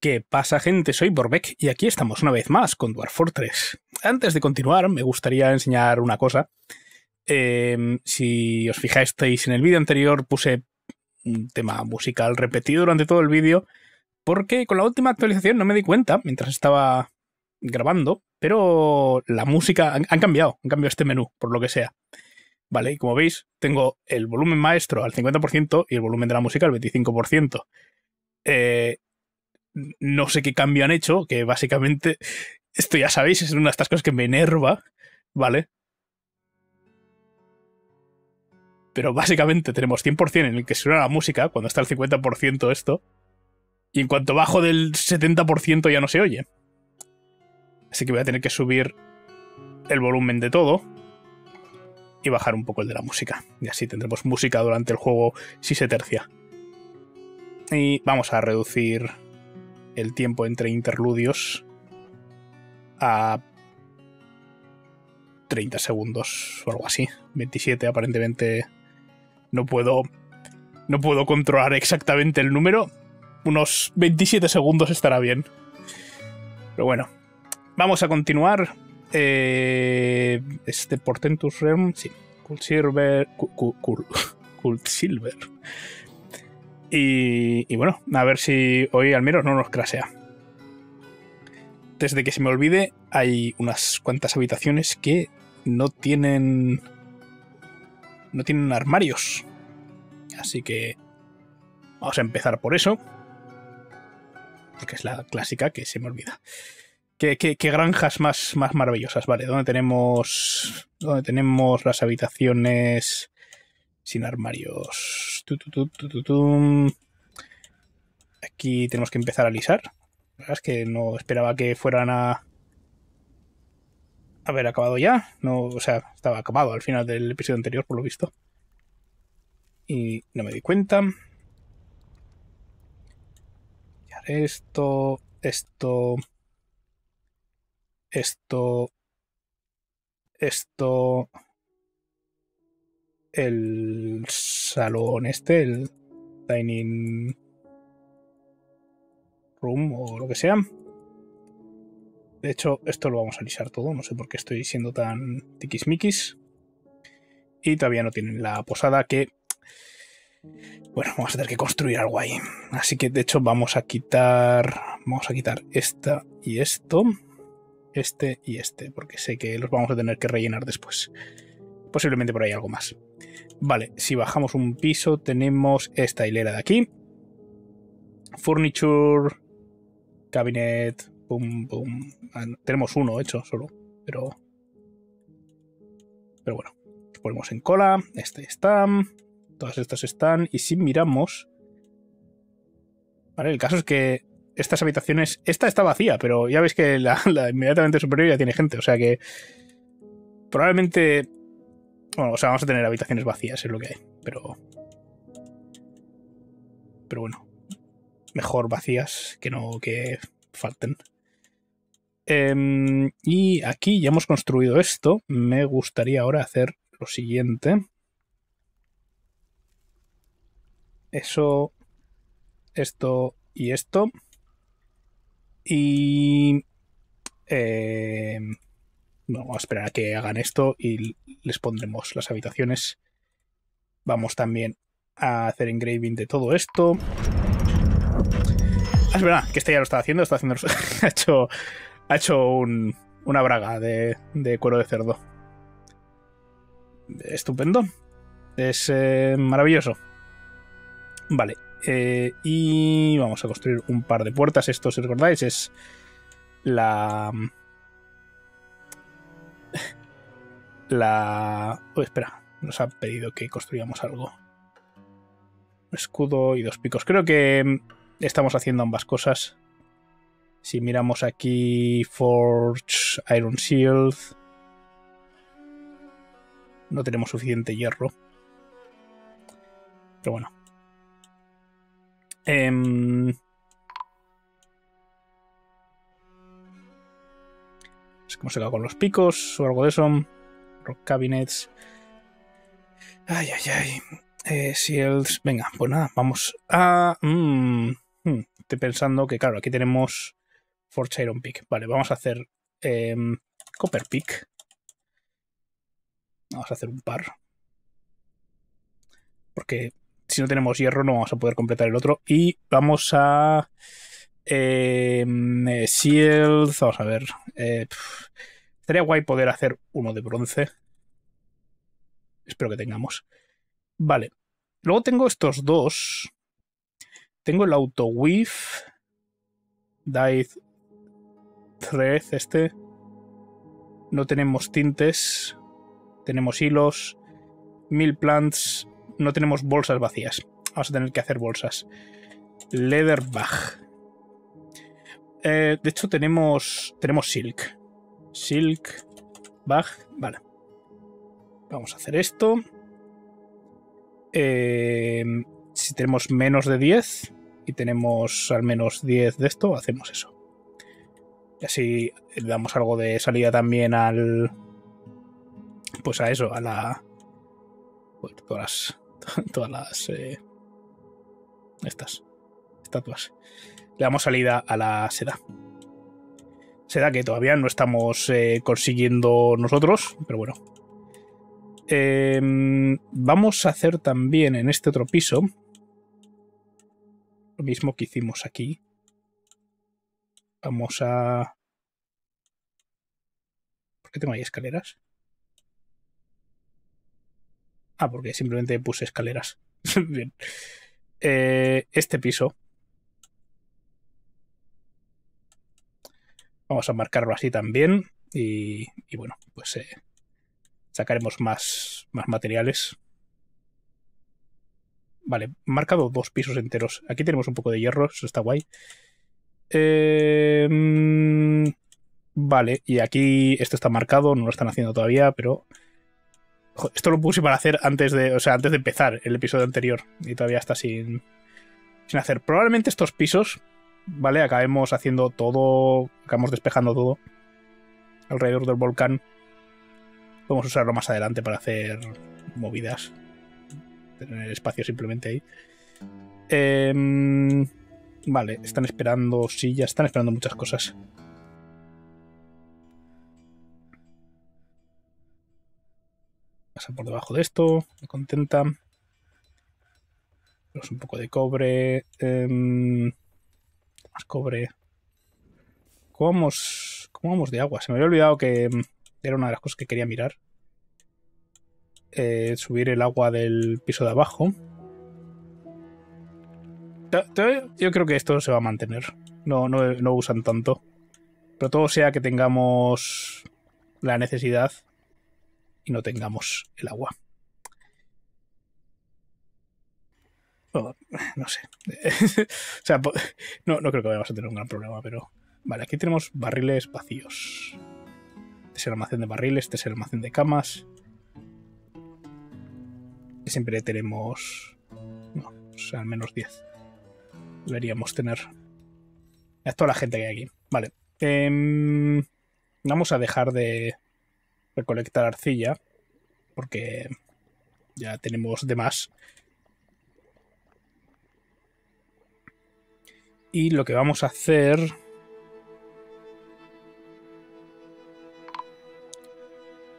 ¿Qué pasa, gente? Soy Borbeck y aquí estamos una vez más con Dwarf Fortress. Antes de continuar, me gustaría enseñar una cosa. Em, si os fijáis en el vídeo anterior, puse un tema musical repetido durante todo el vídeo, porque con la última actualización no me di cuenta mientras estaba grabando, pero la música han, han cambiado, han cambiado este menú, por lo que sea. Vale, y como veis, tengo el volumen maestro al 50% y el volumen de la música al 25%. Eh, no sé qué cambio han hecho, que básicamente, esto ya sabéis, es una de estas cosas que me enerva, ¿vale? Pero básicamente tenemos 100% en el que suena la música, cuando está el 50% esto, y en cuanto bajo del 70% ya no se oye. Así que voy a tener que subir el volumen de todo y bajar un poco el de la música. Y así tendremos música durante el juego si se tercia. Y vamos a reducir el tiempo entre interludios a 30 segundos o algo así. 27 aparentemente no puedo no puedo controlar exactamente el número. Unos 27 segundos estará bien. Pero bueno, vamos a continuar. Eh, este Portentus Realm, sí. Cult Silver. Silver. Y, bueno, a ver si hoy al menos no nos crasea. Desde que se me olvide, hay unas cuantas habitaciones que no tienen. No tienen armarios. Así que. Vamos a empezar por eso. Porque es la clásica que se me olvida. ¿Qué, granjas más, más maravillosas? Vale, ¿dónde tenemos. ¿Dónde tenemos las habitaciones sin armarios? Aquí tenemos que empezar a lisar. La verdad es que no esperaba que fueran a haber acabado ya. No, o sea, estaba acabado al final del episodio anterior, por lo visto. Y no me di cuenta. Esto, esto, esto, esto, el salón este, el dining room o lo que sea. De hecho, esto lo vamos a alisar todo, no sé por qué estoy siendo tan tiquismiquis. Y todavía no tienen la posada que... Bueno, vamos a tener que construir algo ahí. Así que de hecho vamos a quitar... Vamos a quitar esta y esto. Este y este, porque sé que los vamos a tener que rellenar después. Posiblemente por ahí algo más. Vale, si bajamos un piso tenemos esta hilera de aquí. Furniture, cabinet, boom, boom. Ah, tenemos uno hecho solo, pero... Pero bueno, ponemos en cola. Este está. Todas estas están. Y si miramos... Vale, el caso es que estas habitaciones... Esta está vacía, pero ya veis que la, la inmediatamente superior ya tiene gente. O sea que... Probablemente bueno, o sea, vamos a tener habitaciones vacías, es lo que hay. Pero. Pero bueno. Mejor vacías que no que falten. Em, y aquí ya hemos construido esto. Me gustaría ahora hacer lo siguiente. Eso. Esto y esto. Y. Eh, vamos a esperar a que hagan esto y les pondremos las habitaciones. Vamos también a hacer engraving de todo esto. Ah, es verdad que este ya lo está haciendo, está haciendo ha hecho, ha hecho una braga de, cuero de cerdo. Estupendo. Es eh, maravilloso. Vale. Eh, y vamos a construir un par de puertas. Esto, si recordáis, es la, la... Oh, espera, nos ha pedido que construyamos algo. escudo y dos picos. Creo que mm, estamos haciendo ambas cosas. Si miramos aquí, Forge, Iron Shield. No tenemos suficiente hierro. Pero bueno. Eh, ¿Cómo se va con los picos o algo de eso? Cabinets. Ay, ay, ay. Eh, Shields. Venga, pues nada, vamos a. Mm, hmm, estoy pensando que, claro, aquí tenemos Forge Iron Pick. Vale, vamos a hacer em, Copper Pick. Vamos a hacer un par. Porque si no tenemos hierro no vamos a poder completar el otro. Y vamos a... Eh, shield, vamos a ver. Eh, estaría guay poder hacer uno de bronce. Espero que tengamos. Vale. Luego tengo estos dos. Tengo el Auto Weave. Dyed Thread este. No tenemos tintes. Tenemos hilos. Mil plants. No tenemos bolsas vacías. Vamos a tener que hacer bolsas. Leather bag. Eh, de hecho, tenemos. Tenemos silk. Silk. Bag. Vale. Vamos a hacer esto. Eh, si tenemos menos de 10 y tenemos al menos 10 de esto, hacemos eso. Y así le damos algo de salida también al. Pues a eso, a la. Pues todas las. Todas las. Eh, estas. Estatuas. Le damos salida a la seda. Seda que todavía no estamos eh, consiguiendo nosotros, pero bueno. Em, vamos a hacer también en este otro piso lo mismo que hicimos aquí. Vamos a... ¿Por qué tengo ahí escaleras? Ah, porque simplemente puse escaleras. Bien. Eh, este piso. Vamos a marcarlo así también. Y, bueno, pues eh, sacaremos más, más materiales. Vale, marcado dos pisos enteros. Aquí tenemos un poco de hierro, eso está guay. Em, vale, y aquí esto está marcado, no lo están haciendo todavía, pero... esto lo puse para hacer antes de, o sea, antes de empezar el episodio anterior y todavía está sin, sin hacer. Probablemente estos pisos, ¿vale? Acabemos haciendo todo, acabamos despejando todo alrededor del volcán. Podemos usarlo más adelante para hacer movidas tener espacio simplemente ahí. Em, vale, están esperando ya están esperando muchas cosas. Pasa por debajo de esto, me contenta. Pues un poco de cobre. Em, más cobre. ¿Cómo vamos, ¿Cómo vamos de agua? Se me había olvidado que em, era una de las cosas que quería mirar. Eh, subir el agua del piso de abajo. Yo creo que esto se va a mantener. No, no, usan tanto. Pero todo sea que tengamos la necesidad y no tengamos el agua. Oh, no sé. o sea, no, no creo que vayamos a tener un gran problema, pero. Vale, aquí tenemos barriles vacíos. Este es el almacén de barriles, este es el almacén de camas siempre tenemos no, o sea, al menos 10. Deberíamos tener. A toda la gente que hay aquí. Vale. Em, vamos a dejar de recolectar arcilla. Porque ya tenemos de más. Y lo que vamos a hacer.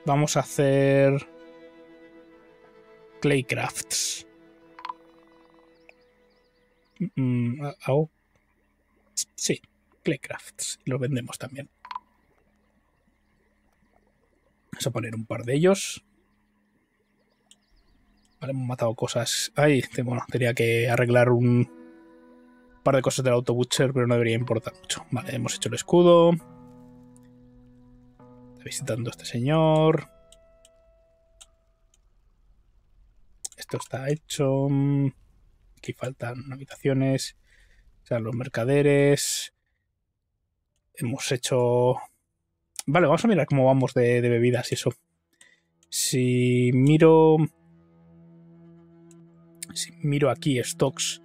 Vamos a hacer Claycrafts. Mm, ah, oh. Sí, Claycrafts. Los vendemos también. Vamos a poner un par de ellos. Vale, hemos matado cosas. Ay, bueno, tenía que arreglar un par de cosas del auto butcher, pero no debería importar mucho. Vale, hemos hecho el escudo. Está visitando a este señor. Esto está hecho. Aquí faltan habitaciones. O sea, los mercaderes. Hemos hecho. Vale, vamos a mirar cómo vamos de, bebidas y eso. Si miro. Si miro aquí stocks.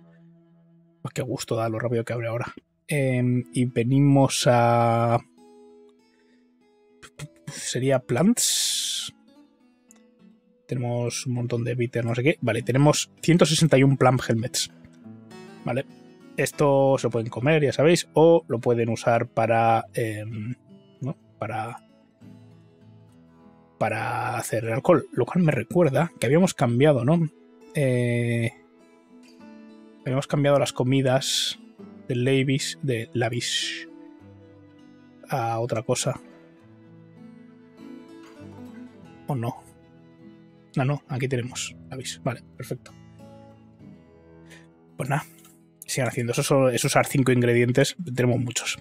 Pues qué gusto da lo rápido que abre ahora. Em, y venimos a. Sería plants. Tenemos un montón de bitter, no sé qué. Vale, tenemos 161 Plum Helmets. Vale. Esto se lo pueden comer, ya sabéis, o lo pueden usar para. em, ¿no? Para. Para hacer alcohol. Lo cual me recuerda que habíamos cambiado, ¿no? Eh, habíamos cambiado las comidas de Lavis. De Lavish. A otra cosa. ¿O no? No, no, aquí tenemos Lavis. Vale, perfecto. Pues nada, sigan haciendo eso. Es usar cinco ingredientes. Tenemos muchos.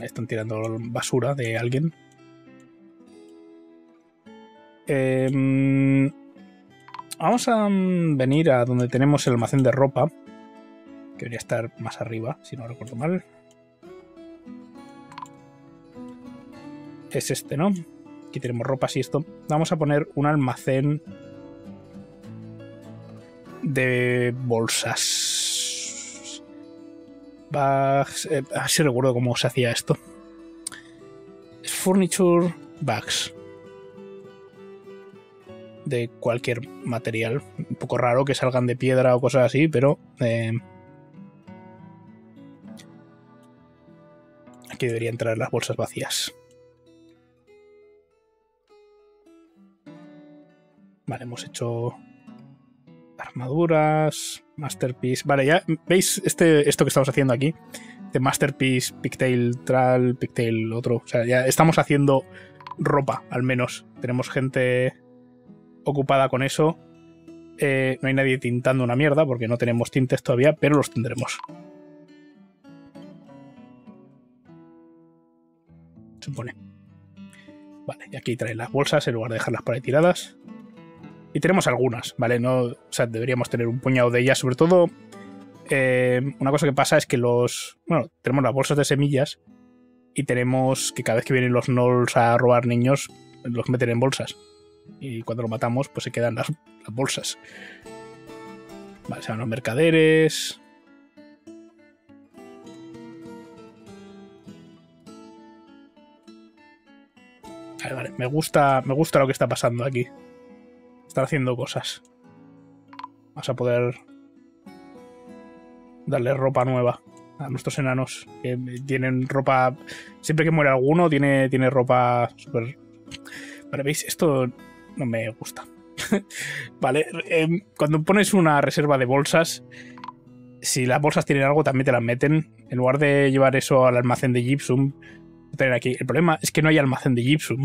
Están tirando basura de alguien. Em, vamos a mm, venir a donde tenemos el almacén de ropa. Que debería estar más arriba, si no recuerdo mal. Es este, ¿no? Aquí tenemos ropas y esto. Vamos a poner un almacén de bolsas. Bags. Eh, a ver si recuerdo cómo se hacía esto. Es furniture bags. De cualquier material. Un poco raro que salgan de piedra o cosas así, pero. eh, aquí deberían entrar las bolsas vacías. Vale, hemos hecho armaduras, masterpiece. Vale, ya veis este, esto que estamos haciendo aquí. De masterpiece, pigtail, tral, pigtail, otro. O sea, ya estamos haciendo ropa, al menos. Tenemos gente ocupada con eso. Eh, no hay nadie tintando una mierda porque no tenemos tintes todavía, pero los tendremos. Supone. Vale, y aquí traen las bolsas en lugar de dejarlas por ahí tiradas. Y tenemos algunas, ¿vale? No, o sea, deberíamos tener un puñado de ellas. Sobre todo, eh, una cosa que pasa es que los. Bueno, tenemos las bolsas de semillas y tenemos que cada vez que vienen los Gnolls a robar niños, los meten en bolsas. Y cuando lo matamos, pues se quedan las, bolsas. Vale, se van los mercaderes. Vale, vale. Me gusta, me gusta lo que está pasando aquí. Están haciendo cosas. Vamos a poder darle ropa nueva a nuestros enanos. Que tienen ropa. Siempre que muere alguno, tiene, tiene ropa súper. Vale, ¿veis? Esto no me gusta. vale, em, cuando pones una reserva de bolsas, si las bolsas tienen algo, también te las meten. En lugar de llevar eso al almacén de Gypsum, traen aquí. El problema es que no hay almacén de Gypsum.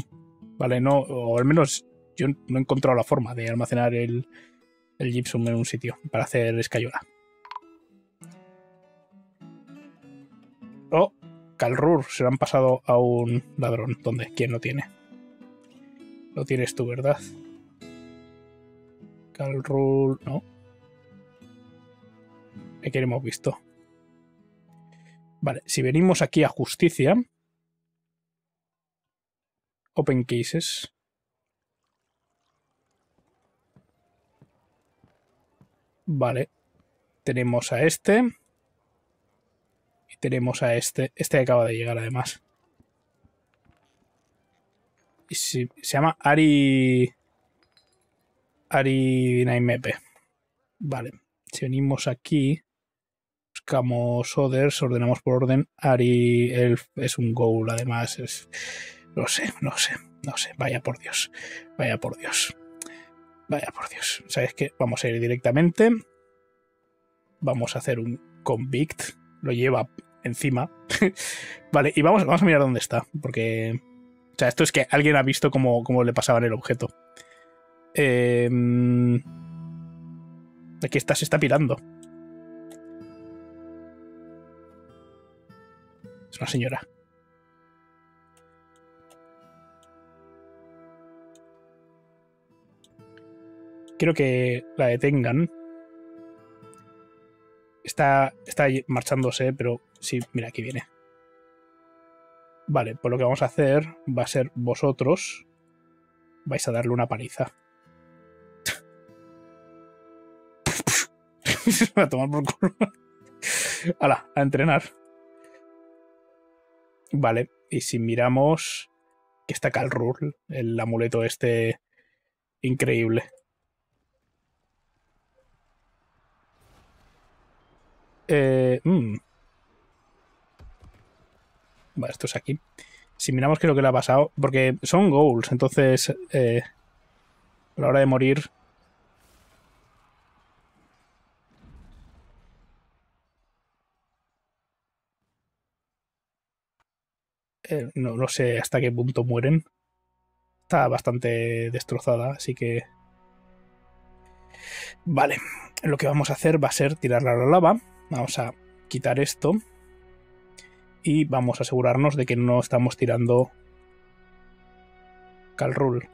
Vale, no, o al menos yo no he encontrado la forma de almacenar el, el Gypsum en un sitio para hacer escayola. Oh, Calrur, se lo han pasado a un ladrón. ¿Dónde? ¿Quién lo tiene? Lo tienes tú, ¿verdad? Calrur, no. ¿Qué hemos visto? Vale, si venimos aquí a justicia. Open cases. Vale. Tenemos a este. Y tenemos a este. Este acaba de llegar además. Si- se llama Ari. Ari Naimepe. Vale. Si venimos aquí. Buscamos orders, ordenamos por orden. Ari Elf es un goal, además. Es, no sé, no sé, no sé. Vaya por Dios. Vaya por Dios. Vaya por Dios. ¿Sabes qué? Vamos a ir directamente. Vamos a hacer un convict. Lo lleva encima. vale, y vamos, vamos a mirar dónde está. Porque. O sea, esto es que alguien ha visto cómo, cómo le pasaban el objeto. Eh, aquí está, se está pirando. Es una señora. Quiero que la detengan. Está, está marchándose, pero sí, mira, aquí viene. Vale, pues lo que vamos a hacer va a ser vosotros vais a darle una paliza. a tomar por culo. Hala, a entrenar. Vale, y si miramos que está Calrul, el amuleto este increíble. Eh, mmm, Vale, esto es aquí. Si miramos qué es lo que le ha pasado, porque son goals, entonces eh, a la hora de morir Eh, no, no sé hasta qué punto mueren. Está bastante destrozada, así que... Vale, lo que vamos a hacer va a ser tirarla a la lava. Vamos a quitar esto. Y vamos a asegurarnos de que no estamos tirando Calrul.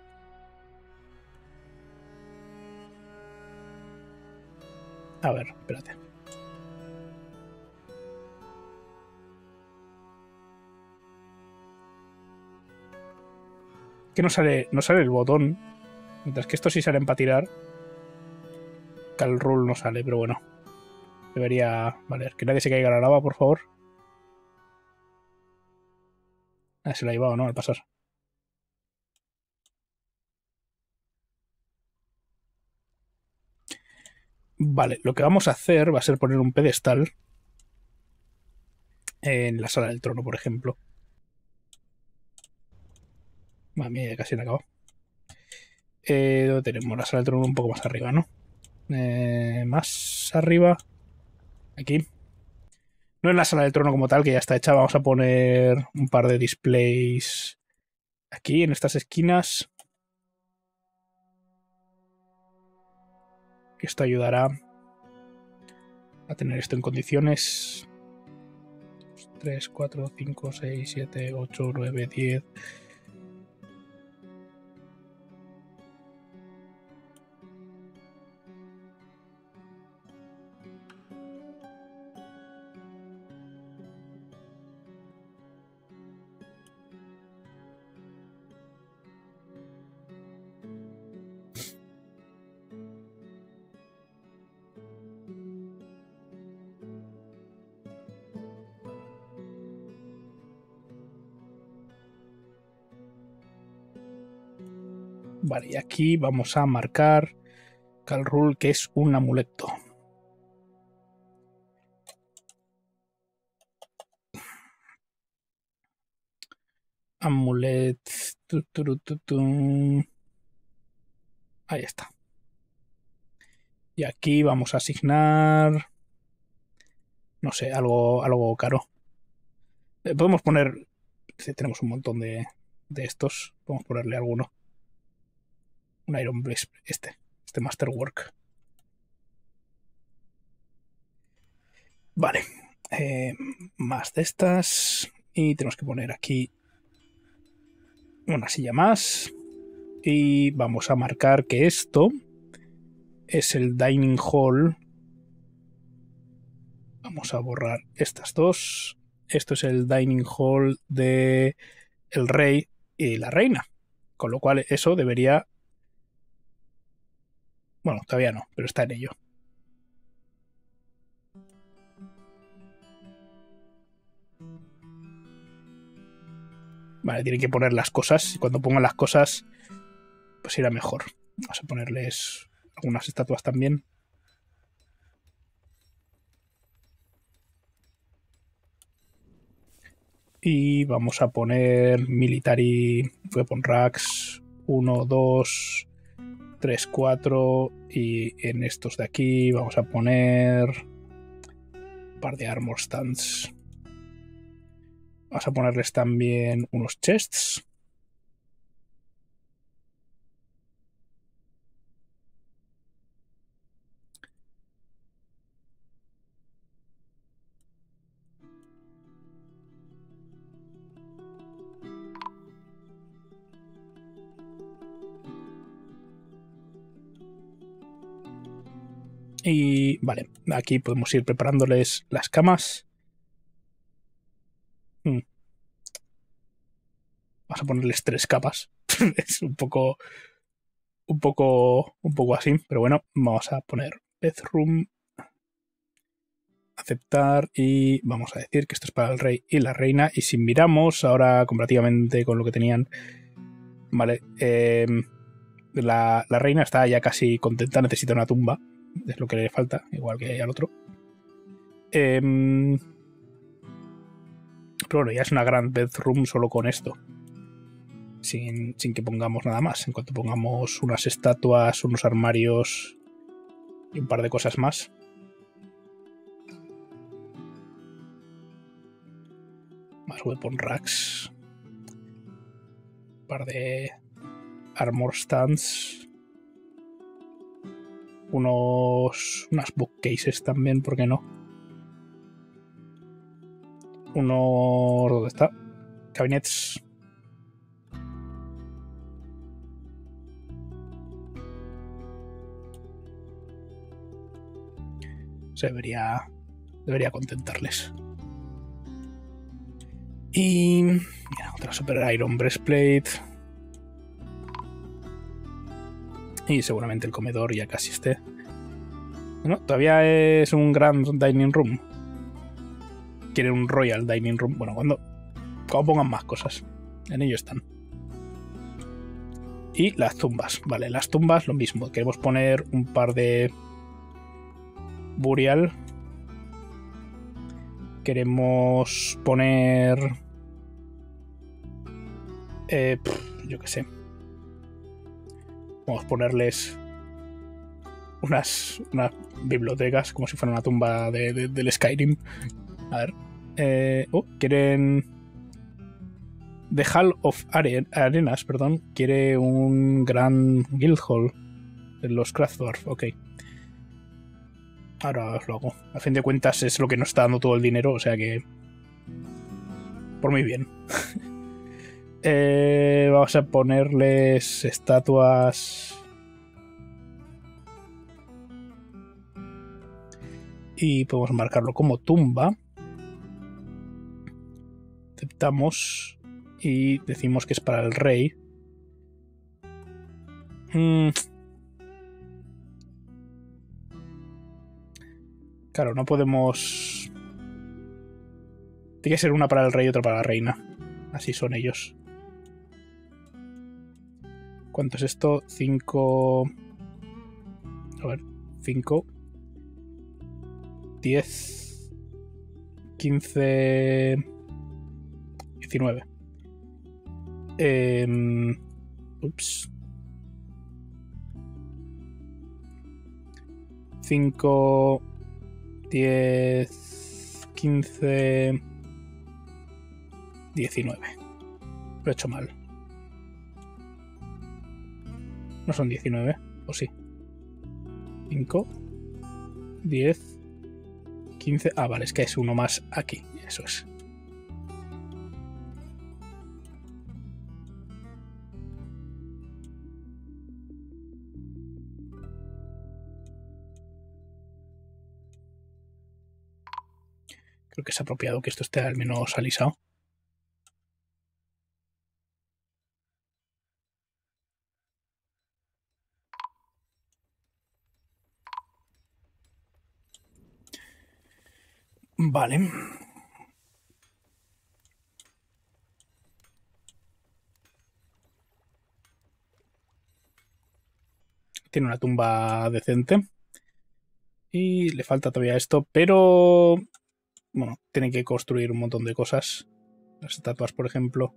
A ver, espérate. que no sale, no sale el botón. Mientras que esto sí salen para tirar. Cal Rule no sale, pero bueno. Debería valer. Que nadie se caiga la lava, por favor. Ah, se la ha llevado, ¿no? Al pasar. Vale, lo que vamos a hacer va a ser poner un pedestal en la sala del trono, por ejemplo. Madre ya casi han acabado. Eh, ¿Dónde tenemos? La sala del trono un poco más arriba, ¿no? Eh, más arriba. Aquí. No en la sala del trono como tal, que ya está hecha. Vamos a poner un par de displays aquí, en estas esquinas. Esto ayudará a tener esto en condiciones. 3, 4, 5, 6, 7, 8, 9, 10. Vamos a marcar Calrul, que es un amuleto. Amulet. Ahí está. Y aquí vamos a asignar. No sé, algo, algo caro. Eh, podemos poner. Si tenemos un montón de, de estos, podemos ponerle alguno un Iron Blaze, este, este Masterwork. Vale, eh, más de estas y tenemos que poner aquí una silla más y vamos a marcar que esto es el dining hall. Vamos a borrar estas dos. Esto es el dining hall de el rey y la reina. Con lo cual eso debería bueno, todavía no, pero está en ello. Vale, tienen que poner las cosas y cuando pongan las cosas, pues irá mejor. Vamos a ponerles algunas estatuas también. Y vamos a poner Military Weapon Racks 1, 2, 3, 4 y en estos de aquí vamos a poner un par de armor stands. Vamos a ponerles también unos chests. Y vale, aquí podemos ir preparándoles las camas. Hmm. Vamos a ponerles tres capas. es un poco. Un poco. Un poco así. Pero bueno, vamos a poner bedroom. Aceptar. Y vamos a decir que esto es para el rey y la reina. Y si miramos ahora comparativamente con lo que tenían. Vale. Em, la, la reina está ya casi contenta. Necesita una tumba es lo que le falta, igual que al otro. Em, pero bueno, ya es una gran bedroom solo con esto. Sin, sin, que pongamos nada más. En cuanto pongamos unas estatuas, unos armarios y un par de cosas más. Más weapon racks. Un par de armor stands. Unos. unas bookcases también, ¿por qué no? Unos. ¿Dónde está? Cabinets. Se debería. Debería contentarles. Y. Mira, otra Super Iron Breastplate. Y seguramente el comedor ya casi esté. Bueno, todavía es un gran dining room. Quieren un Royal Dining Room. Bueno, cuando, cuando pongan más cosas. En ello están. Y las tumbas. Vale, las tumbas lo mismo. Queremos poner un par de Burial. Queremos poner... Eh, yo qué sé. Ponerles unas, unas bibliotecas como si fuera una tumba de, del Skyrim. A ver. Eh, oh, quieren. The Hall of Arenas, perdón, quiere un gran Guildhall de los Kraftwerk. Ok. Ahora os lo hago. A fin de cuentas es lo que nos está dando todo el dinero, o sea que. Por muy bien. eh, vamos a ponerles estatuas. Y podemos marcarlo como tumba. Aceptamos. Y decimos que es para el rey. Mm. Claro, no podemos... Tiene que ser una para el rey y otra para la reina. Así son ellos. ¿Cuánto es esto? 5... A ver, 5... 10... 15... 19. Eh, ups. 5... 10, 15, 19. Lo he hecho mal. No son 19, o sí. 5, 10, 15. Ah, vale, es que es uno más aquí. Eso es. Creo que es apropiado que esto esté al menos alisado. Vale. Tiene una tumba decente. Y le falta todavía esto, pero bueno, tienen que construir un montón de cosas. Las estatuas, por ejemplo.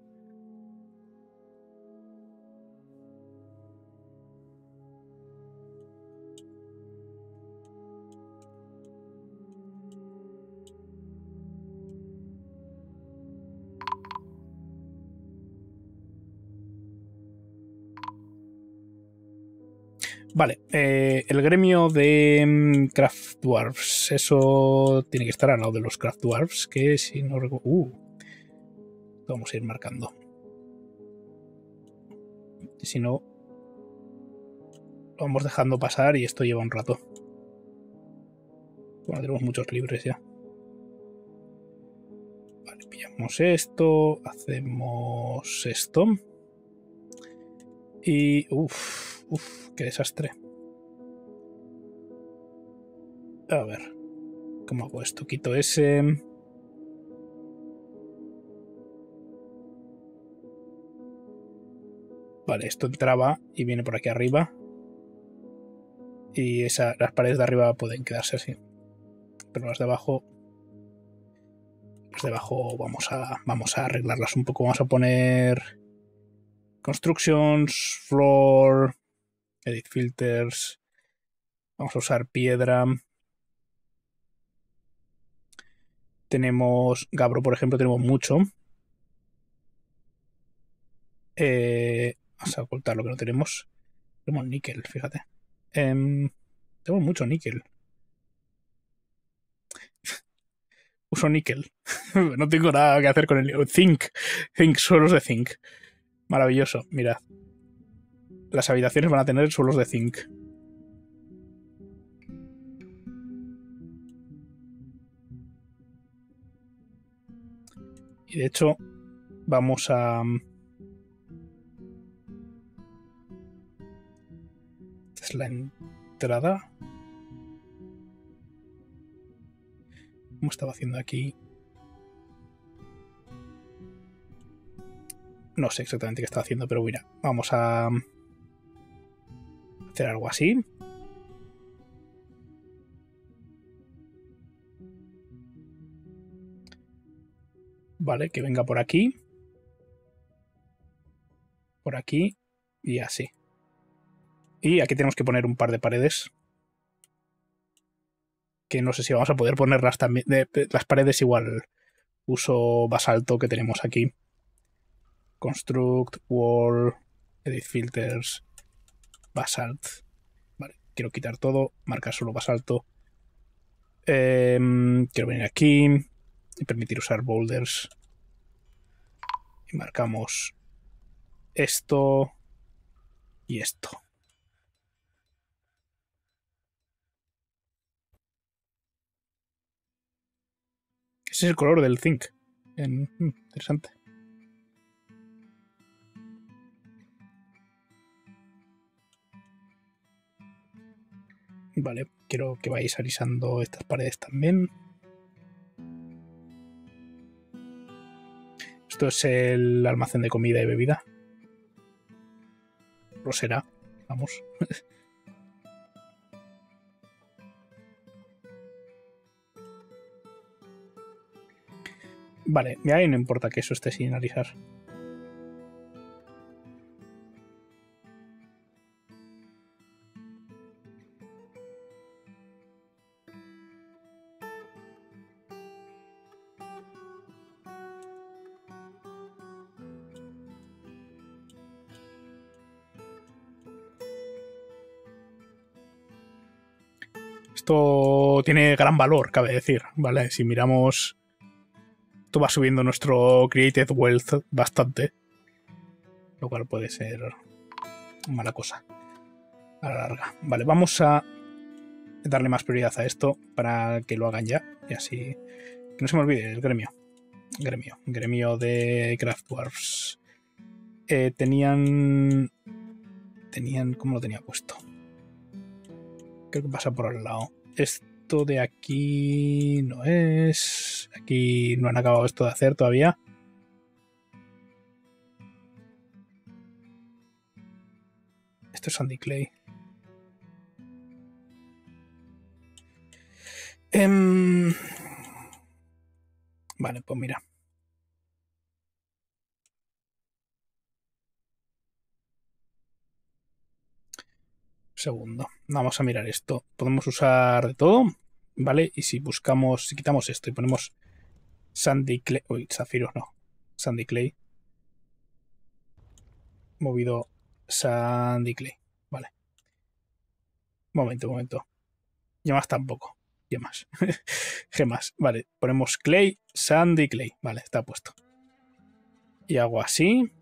Vale, eh, el gremio de mm, Craft Dwarfs, eso tiene que estar al lado de los Craft Dwarfs, que si no recuerdo... Uh, vamos a ir marcando. Si no, lo vamos dejando pasar y esto lleva un rato. Bueno, tenemos muchos libres ya. Vale, pillamos esto, hacemos esto. Y... Uff Uf, qué desastre. A ver, ¿cómo hago esto? Quito ese... Vale, esto entraba y viene por aquí arriba. Y esa, las paredes de arriba pueden quedarse así. Pero las de abajo Las de abajo vamos a, vamos a arreglarlas un poco. Vamos a poner constructions, floor, edit filters. Vamos a usar piedra. Tenemos Gabro, por ejemplo, tenemos mucho. Eh, vamos a ocultar lo que no tenemos. Tenemos níquel, fíjate. Em, tenemos mucho níquel. Uso níquel. no tengo nada que hacer con el zinc. Zinc, suelos de zinc. Maravilloso, mirad. Las habitaciones van a tener suelos de zinc. Y de hecho, vamos a... Esta es la entrada. ¿Cómo estaba haciendo aquí? No sé exactamente qué estaba haciendo, pero mira, vamos a hacer algo así. Vale, que venga por aquí. Por aquí y así. Y aquí tenemos que poner un par de paredes. Que no sé si vamos a poder ponerlas también. las paredes igual. Uso basalto que tenemos aquí. Construct, wall, edit filters, basalt. Vale, quiero quitar todo, marcar solo basalto. Em, quiero venir aquí y permitir usar boulders. Y marcamos esto y esto. Ese es el color del zinc. Mm, interesante. Vale, quiero que vayáis alisando estas paredes también. Esto es el almacén de comida y bebida. Lo será, vamos. vale, ya no importa que eso esté sin alisar. Esto tiene gran valor, cabe decir, ¿vale? Si miramos... Esto va subiendo nuestro Created Wealth bastante. Lo cual puede ser mala cosa. A la larga. Vale, vamos a darle más prioridad a esto para que lo hagan ya. Y así... Que no se me olvide, el gremio. Gremio. Gremio de Craft Dwarfs. Eh, tenían... Tenían... ¿Cómo lo tenía puesto? Creo que pasa por al lado. Esto de aquí no es. Aquí no han acabado esto de hacer todavía. Esto es Sandy Clay. Em, vale, pues mira. Segundo. Vamos a mirar esto. Podemos usar de todo, ¿vale? Y si buscamos, si quitamos esto y ponemos Sandy Clay, uy, Zafiro no, Sandy Clay, movido Sandy Clay, vale. Momento, momento. Gemas tampoco. Gemas. Gemas. Vale. Ponemos Clay, Sandy Clay. Vale, está puesto. Y hago así.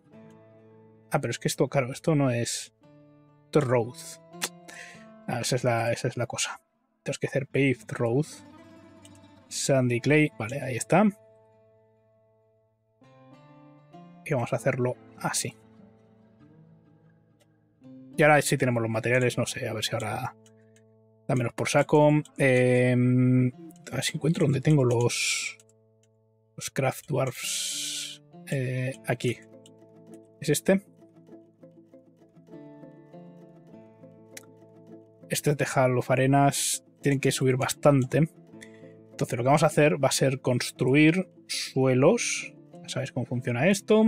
Ah, pero es que esto, claro, esto no es. Esto. Ah, esa, es la, esa es la cosa. Tenemos que hacer paved road. Sandy clay. Vale, ahí está. Y vamos a hacerlo así. Y ahora sí tenemos los materiales. No sé, a ver si ahora da menos por saco. Em, a ver si encuentro donde tengo los, los craft dwarfs. Eh, aquí. ¿Es este? Este tejado arenas tienen que subir bastante. Entonces lo que vamos a hacer va a ser construir suelos. Ya sabéis cómo funciona esto.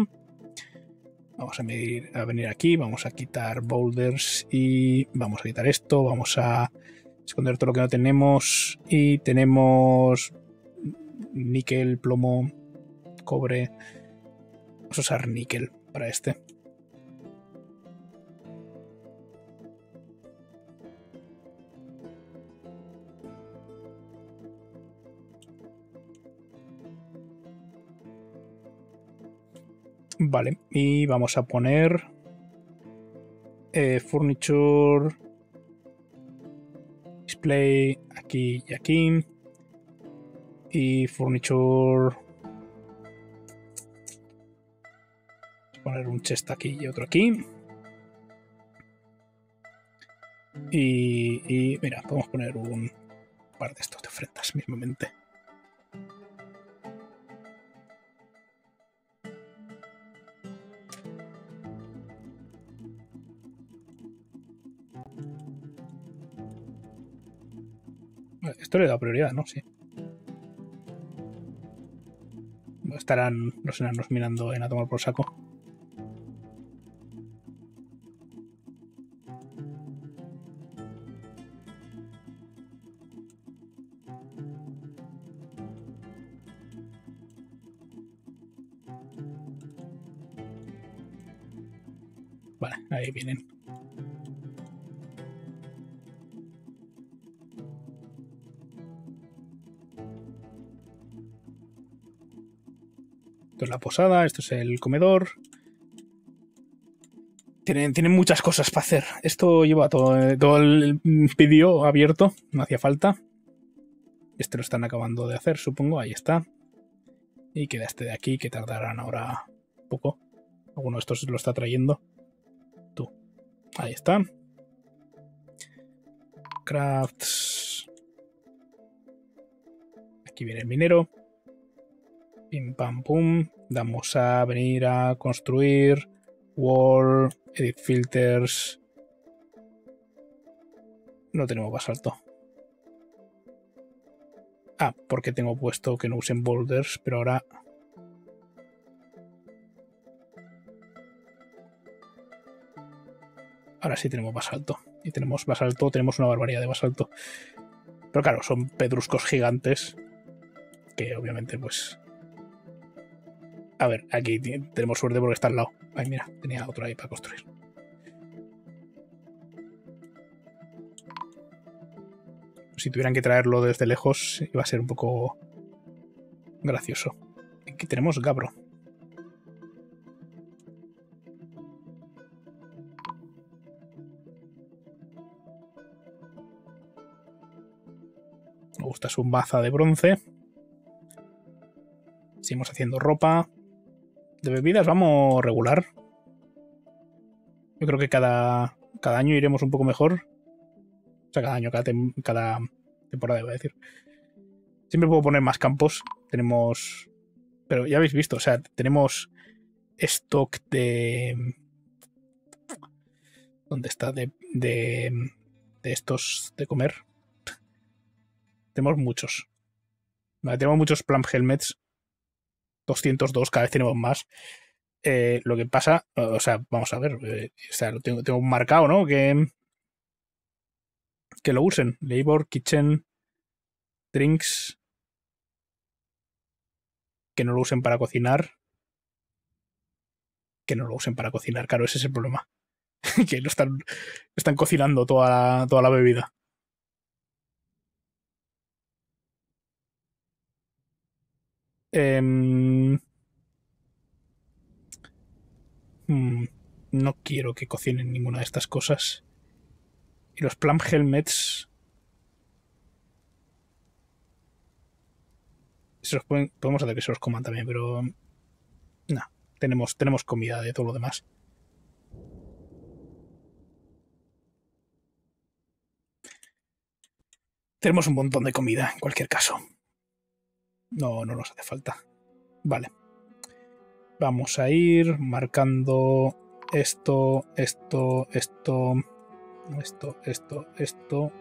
Vamos a, a venir aquí, vamos a quitar boulders y vamos a quitar esto. Vamos a esconder todo lo que no tenemos. Y tenemos níquel, plomo, cobre. Vamos a usar níquel para este. Vale, y vamos a poner eh, furniture display aquí y aquí y furniture poner un chest aquí y otro aquí. Y, y mira podemos poner un par de estos de ofrendas mismamente Le da prioridad, ¿no? Sí. Estarán los enanos mirando en a tomar por saco. Vale, ahí vienen. Esto es la posada, esto es el comedor. Tienen, tienen muchas cosas para hacer. Esto lleva todo, todo el vídeo abierto, no hacía falta. Este lo están acabando de hacer, supongo. Ahí está. Y queda este de aquí, que tardarán ahora poco. Alguno de estos lo está trayendo. Tú. Ahí está. Crafts. Aquí viene el minero. Pim pam pum. Vamos a venir a construir. Wall. Edit filters. No tenemos basalto. Ah, porque tengo puesto que no usen boulders, pero ahora. Ahora sí tenemos basalto. Y tenemos basalto, tenemos una barbaridad de basalto. Pero claro, son pedruscos gigantes. Que obviamente, pues. A ver, aquí tenemos suerte porque está al lado. Ay, mira, tenía otro ahí para construir. Si tuvieran que traerlo desde lejos, iba a ser un poco gracioso. Aquí tenemos Gabro. Me gusta su baza de bronce. Seguimos haciendo ropa. De bebidas vamos regular. Yo creo que cada, cada año iremos un poco mejor. O sea, cada año, cada, temporada, iba a decir. Siempre puedo poner más campos. Tenemos. Pero ya habéis visto, o sea, tenemos stock de. ¿Dónde está? De, de, de estos de comer. tenemos muchos. Vale, tenemos muchos plum helmets 202, cada vez tenemos más. Eh, lo que pasa, o sea, vamos a ver, eh, o sea, lo tengo, tengo marcado, ¿no? Que, que lo usen. Labor, kitchen, drinks. Que no lo usen para cocinar. Que no lo usen para cocinar, claro, ese es el problema. que lo están, están cocinando toda toda la bebida. Em, mm, no quiero que cocinen ninguna de estas cosas. Y los plum helmets. Podemos hacer que se los coman también, pero. No, tenemos, tenemos comida de todo lo demás. Tenemos un montón de comida, en cualquier caso. No, no nos hace falta. Vale. Vamos a ir marcando esto, esto, esto, esto, esto, esto,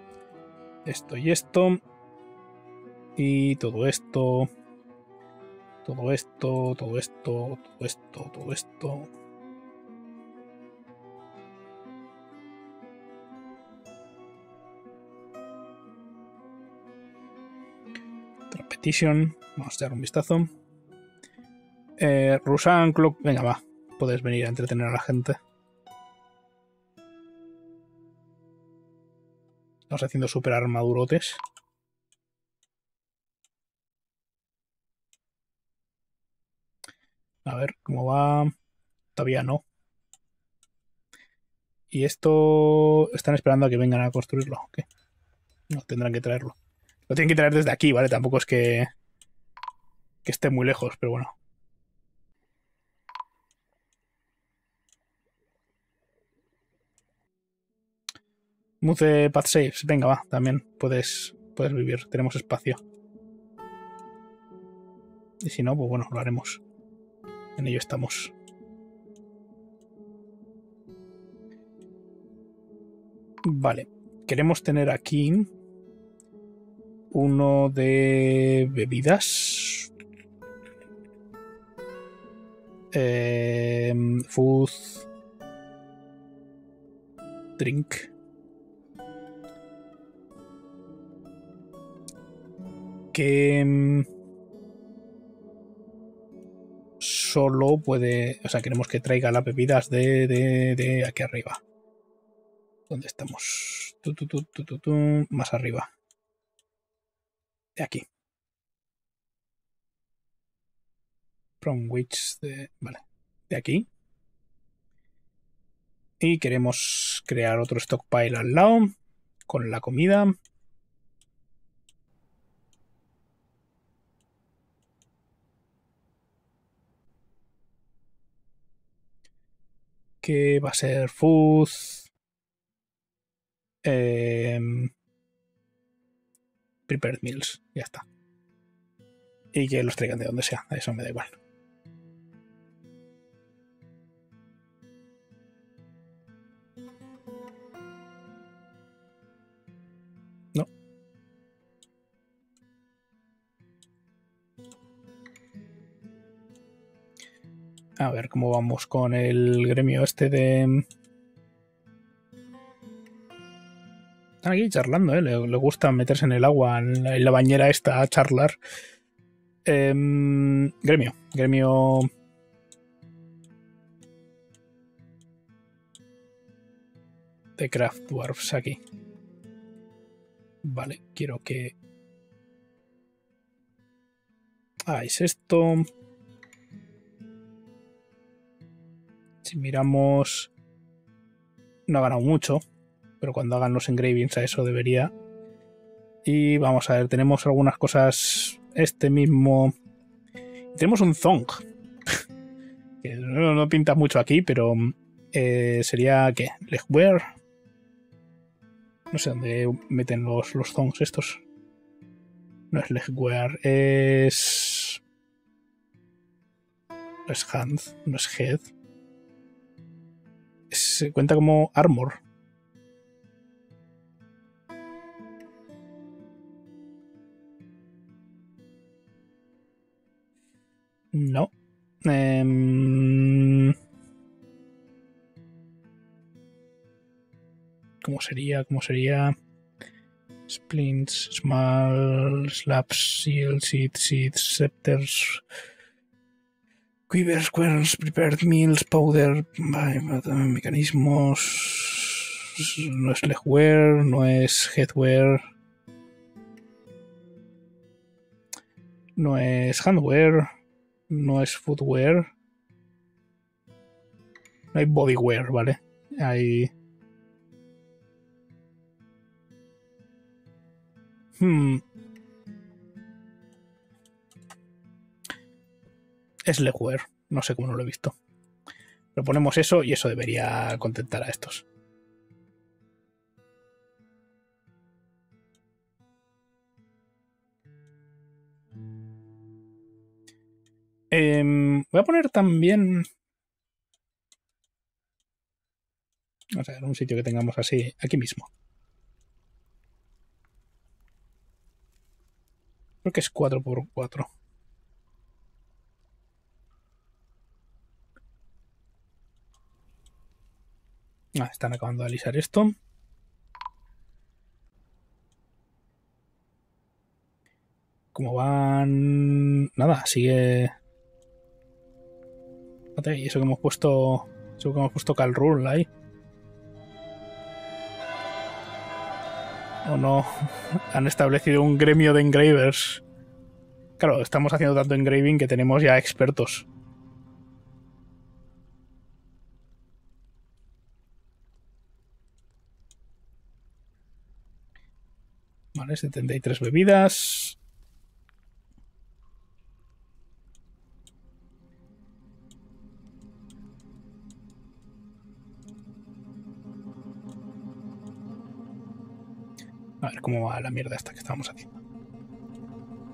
esto y esto. Y todo esto. Todo esto, todo esto, todo esto, todo esto. Vamos a dar un vistazo. Eh, Rusan Clock. Venga, va. Puedes venir a entretener a la gente. Estamos haciendo super armadurotes. A ver cómo va. Todavía no. Y esto. Están esperando a que vengan a construirlo. No, tendrán que traerlo. Lo tienen que traer desde aquí, ¿vale? Tampoco es que, esté muy lejos, pero bueno. Move Path Saves. Venga, va, también puedes, puedes vivir. Tenemos espacio. Y si no, pues bueno, lo haremos. En ello estamos. Vale. Queremos tener aquí uno de bebidas. Eh, food. Drink. Que mm, solo puede. O sea, queremos que traiga las bebidas de, de, de aquí arriba. ¿Dónde estamos? más arriba de aquí. From which de, vale, de aquí. Y queremos crear otro stockpile al lado con la comida. Que va a ser food. Eh, prepared meals. Ya está. Y que los traigan de donde sea. Eso me da igual. No. A ver cómo vamos con el gremio este de Están aquí charlando, ¿eh? Le, gusta meterse en el agua, en la, bañera esta, a charlar. Em, gremio. Gremio. De Craft Dwarfs aquí. Vale, quiero que. Ah, es esto. Si miramos. No ha ganado mucho pero cuando hagan los engravings a eso debería. Y vamos a ver, tenemos algunas cosas. Este mismo. Tenemos un Zong. que no, pinta mucho aquí, pero eh, sería. ¿Qué? Legwear. No sé dónde meten los, los Zongs estos. No es Legwear, es. No es Hand, no es Head. Se cuenta como Armor. No. Em, ¿Cómo sería? ¿Cómo sería? Splints, small slabs, seals, seeds, seeds, scepters, quivers, querns, prepared meals, powder, mecanismos. No es legwear, no es headwear. No es handwear no es footwear. No hay bodywear, ¿vale? Hay... Hmm. Es legwear. No sé cómo no lo he visto. Pero ponemos eso y eso debería contentar a estos. Em, voy a poner también. O sea, en un sitio que tengamos así, aquí mismo. Creo que es 4x4. Ah, están acabando de alisar esto. Como van... Nada, sigue y eso que hemos puesto... Eso que hemos puesto Cal Rule ahí. ¿O no? Han establecido un gremio de engravers. Claro, estamos haciendo tanto engraving que tenemos ya expertos. Vale, 73 bebidas. A ver cómo va la mierda esta que estamos haciendo.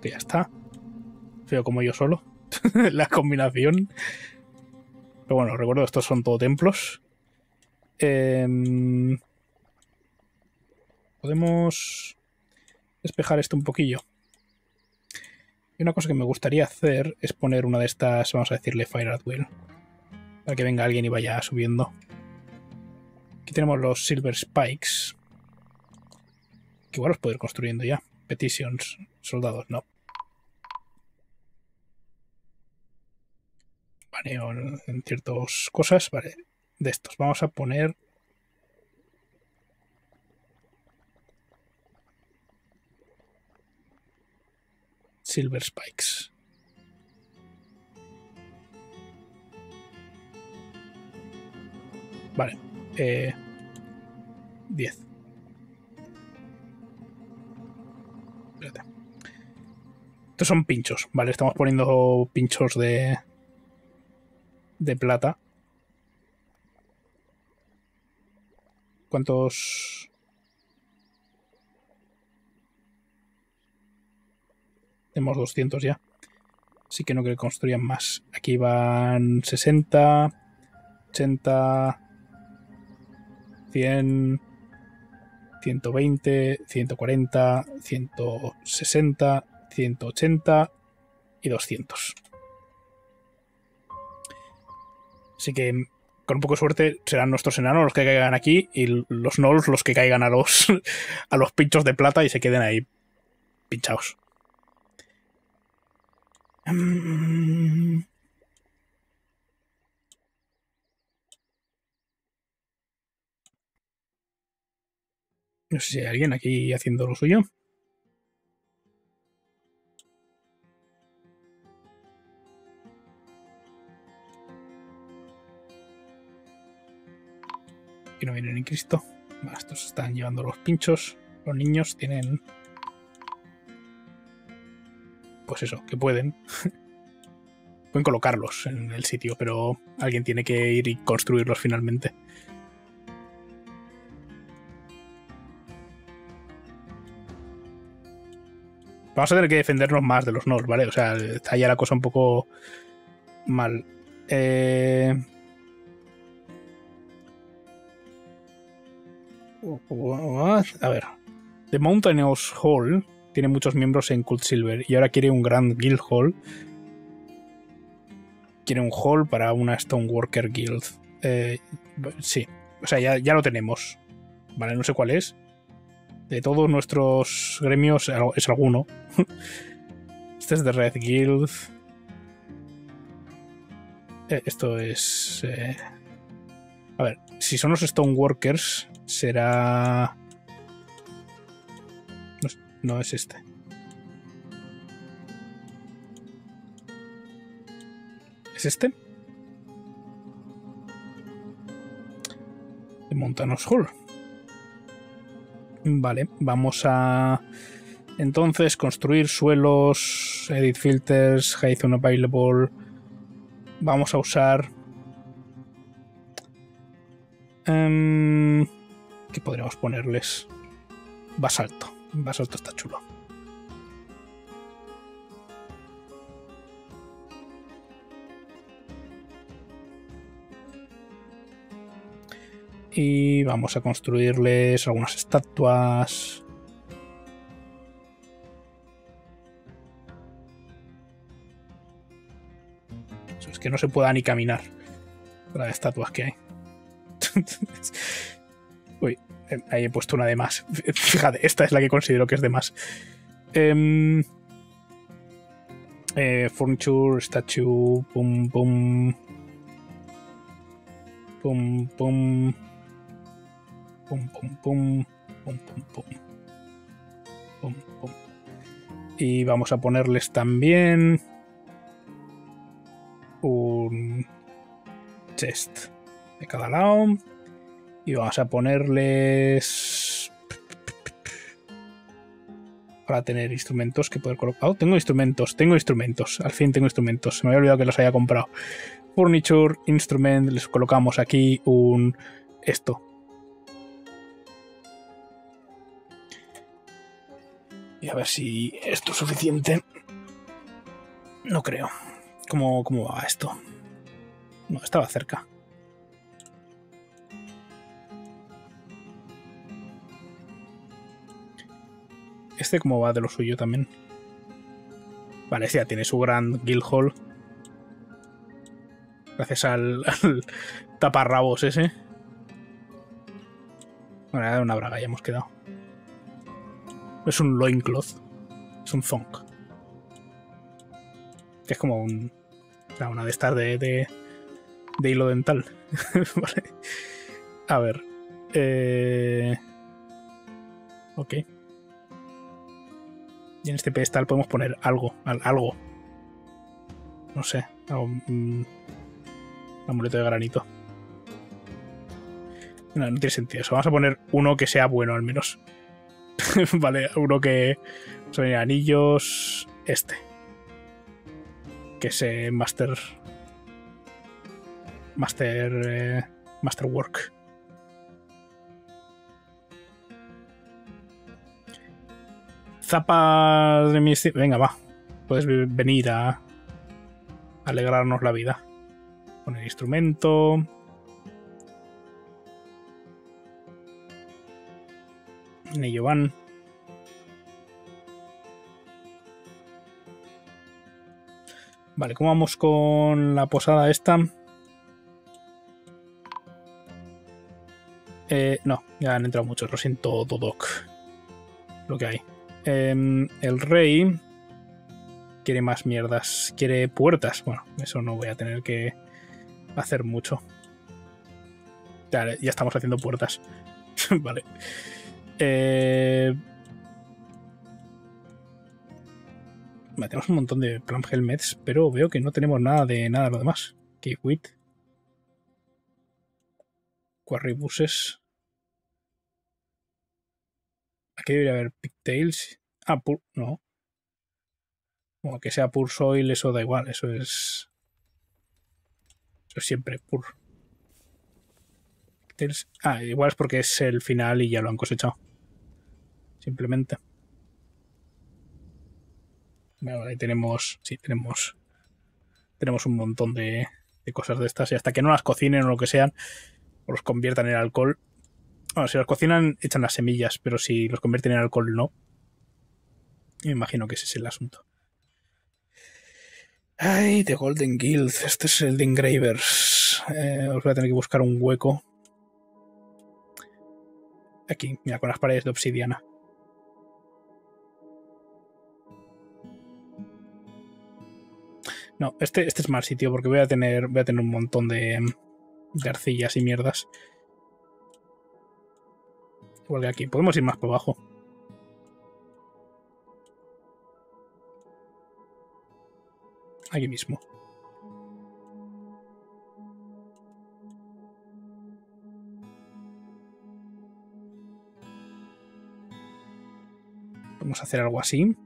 Que ya está. Feo como yo solo. la combinación. Pero bueno, recuerdo, estos son todo templos. Em, podemos despejar esto un poquillo. Y una cosa que me gustaría hacer es poner una de estas, vamos a decirle Fire at Will. Para que venga alguien y vaya subiendo. Aquí tenemos los Silver Spikes. Que igual los puedo ir construyendo ya. Petitions, soldados, no. Vale, en ciertas cosas, vale. De estos, vamos a poner Silver Spikes. Vale. Eh, Estos son pinchos, ¿vale? Estamos poniendo pinchos de, de plata. ¿Cuántos? Tenemos 200 ya. Así que no creo que construyan más. Aquí van 60, 80, 100, 120, 140, 160, 180 y 200. Así que con un poco de suerte serán nuestros enanos los que caigan aquí y los gnolls los que caigan a los, a los pinchos de plata y se queden ahí pinchados. Mm. No sé si hay alguien aquí haciendo lo suyo. Y no vienen en Cristo. estos están llevando los pinchos. Los niños tienen... Pues eso, que pueden. pueden colocarlos en el sitio, pero alguien tiene que ir y construirlos finalmente. Vamos a tener que defendernos más de los Nords, ¿vale? O sea, está ya la cosa un poco mal. Eh... A ver. The Mountaineers Hall tiene muchos miembros en Cult Silver y ahora quiere un Grand Guild Hall. Quiere un hall para una Stoneworker Guild. Eh, sí, o sea, ya, ya lo tenemos. Vale, no sé cuál es de todos nuestros gremios es alguno. este es de Red Guild. Eh, esto es... Eh, a ver, si son los Stoneworkers, será... No, no es este. ¿Es este? De Montanos Hall. Vale, vamos a entonces construir suelos, edit filters, height unavailable. Vamos a usar... Um, ¿Qué podríamos ponerles? Basalto. Basalto está chulo. Y vamos a construirles algunas estatuas. es que no se pueda ni caminar la estatuas que hay. Eh, ahí he puesto una de más. Fíjate, esta es la que considero que es de más. Em, eh, furniture, statue, pum, pum. Pum, pum. Pum, pum, pum. Pum, pum, pum. Pum, pum. Y vamos a ponerles también un chest de cada lado. Y vamos a ponerles. Para tener instrumentos que poder colocar. Oh, tengo instrumentos, tengo instrumentos. Al fin tengo instrumentos. Se me había olvidado que los había comprado. Furniture, instrument. Les colocamos aquí un. Esto. A ver si esto es suficiente. No creo. ¿Cómo, cómo va esto? No, estaba cerca. Este cómo va de lo suyo también. Vale, este ya tiene su gran Guildhall. Gracias al, taparrabos ese. Bueno, una braga, ya hemos quedado. Es un loincloth. Es un zonk. Que es como un. una de estas de, de, hilo dental. vale. A ver. Eh... Ok. Y en este pedestal podemos poner algo, algo. No sé, un, amuleto de granito. No, no tiene sentido eso. Vamos a poner uno que sea bueno al menos. vale, uno que son anillos. Este. Que es eh, Master. Master. Eh, Masterwork. zapas de mi Venga, va. Puedes venir a alegrarnos la vida. Poner instrumento. En ello van. Vale, ¿cómo vamos con la posada esta? Eh, no, ya han entrado muchos, lo siento, Dodok. Lo que hay. Em, el rey quiere más mierdas. Quiere puertas. Bueno, eso no voy a tener que hacer mucho. Ya, ya estamos haciendo puertas. vale. Eh... tenemos un montón de Plum Helmets, pero veo que no tenemos nada de nada de lo demás. Wit. Quarry Buses. Aquí debería haber pigtails. Ah, pur, no. Como que sea pur soil, eso da igual. Eso es. Eso es siempre pur. Pigtails. Ah, igual es porque es el final y ya lo han cosechado. Simplemente. Ahí tenemos. Sí, tenemos. Tenemos un montón de, cosas de estas. Y hasta que no las cocinen o lo que sean, o los conviertan en alcohol, bueno, si los cocinan, echan las semillas, pero si los convierten en alcohol, no. Me imagino que ese es el asunto. Ay, The Golden Guild. Este es el de Engravers. Eh, os voy a tener que buscar un hueco. Aquí, mira, con las paredes de obsidiana. No, este, este es mal sitio porque voy a tener, voy a tener un montón de, arcillas y mierdas. Igual que aquí. Podemos ir más por abajo. Aquí mismo. Vamos a hacer algo así.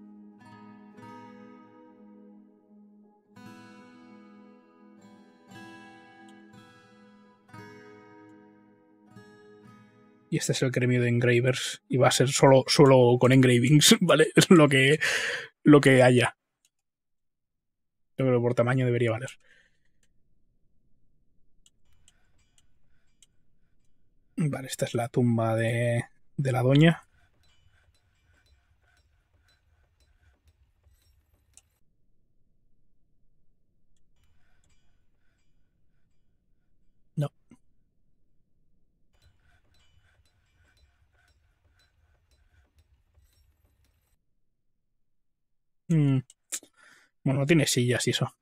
Y este es el gremio de engravers y va a ser solo, solo con engravings, ¿vale? Es lo que, lo que haya. Creo que por tamaño debería valer. Vale, esta es la tumba de, de la doña. Mm. Bueno, no tiene sillas y eso.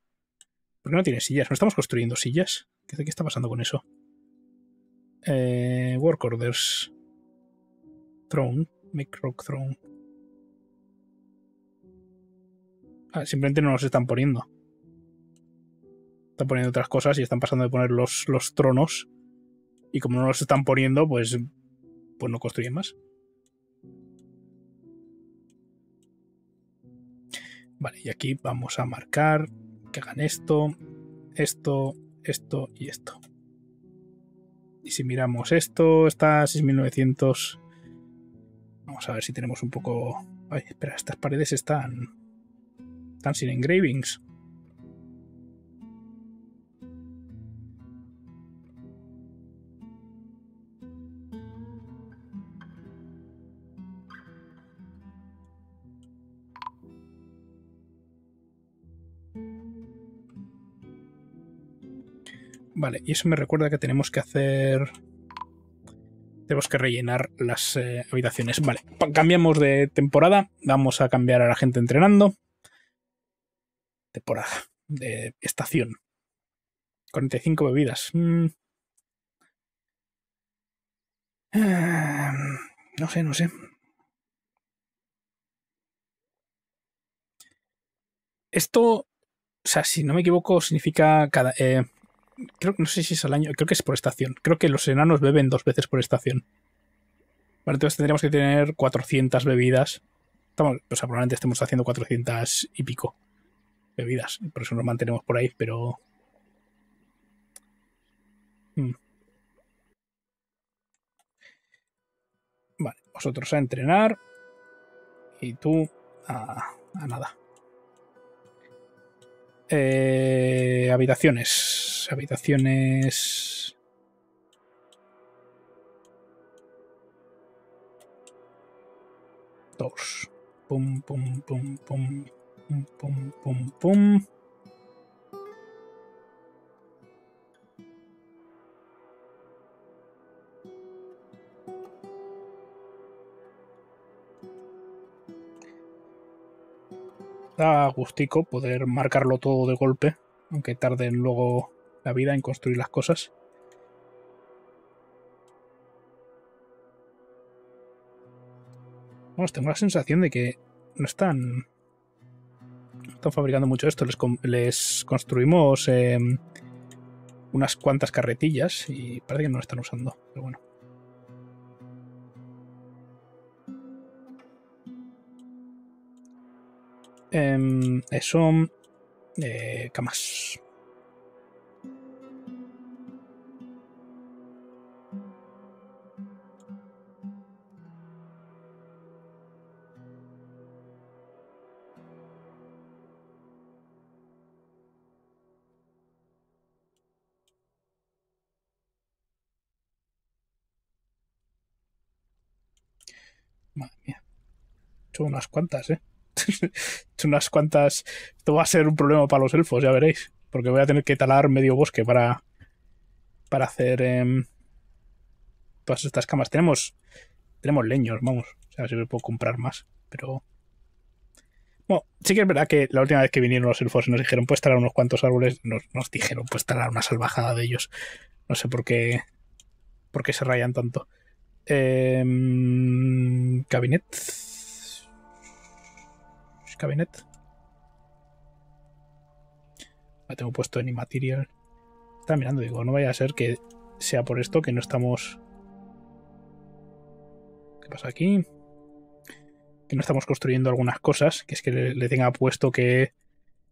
¿Por qué no tiene sillas? ¿No estamos construyendo sillas? ¿Qué, está pasando con eso? Eh, work orders. Throne. Make rock throne. Ah, simplemente no nos están poniendo. Están poniendo otras cosas y están pasando de poner los, los tronos. Y como no los están poniendo, pues, pues no construyen más. Vale, y aquí vamos a marcar que hagan esto, esto, esto y esto. Y si miramos esto, está a 6900. Vamos a ver si tenemos un poco. Ay, espera, estas paredes están. Están sin engravings. Vale, y eso me recuerda que tenemos que hacer... Tenemos que rellenar las eh, habitaciones. Vale, cambiamos de temporada. Vamos a cambiar a la gente entrenando. Temporada. De estación. 45 bebidas. Mm. Ah, no sé, no sé. Esto, o sea, si no me equivoco, significa cada... Eh, creo no sé si es al año, creo que es por estación. Creo que los enanos beben dos veces por estación. Vale, entonces tendríamos que tener 400 bebidas. Estamos, o sea, probablemente estemos haciendo 400 y pico bebidas. Por eso nos mantenemos por ahí, pero... Hmm. Vale, vosotros a entrenar. Y tú a, a nada. Eh, habitaciones. Habitaciones. Dos. Pum, pum, pum, pum. Pum, pum, pum, pum. da gustico poder marcarlo todo de golpe, aunque tarden luego la vida en construir las cosas. Vamos, tengo la sensación de que no están, no están fabricando mucho esto. Les, construimos eh, unas cuantas carretillas y parece que no lo están usando, pero bueno. Eh, eso. Eh, camas. Unas cuantas, ¿eh? unas cuantas. Esto va a ser un problema para los elfos, ya veréis. Porque voy a tener que talar medio bosque para. Para hacer. Em, todas estas camas. Tenemos. Tenemos leños, vamos. O sea, si me puedo comprar más. Pero. Bueno, sí que es verdad que la última vez que vinieron los elfos y nos dijeron, pues talar unos cuantos árboles, nos, nos dijeron, pues talar una salvajada de ellos. No sé por qué. por qué se rayan tanto. Cabinet cabinet. La tengo puesto en Immaterial. Estaba mirando, digo, no vaya a ser que sea por esto que no estamos. ¿Qué pasa aquí? Que no estamos construyendo algunas cosas, que es que le, tenga puesto que,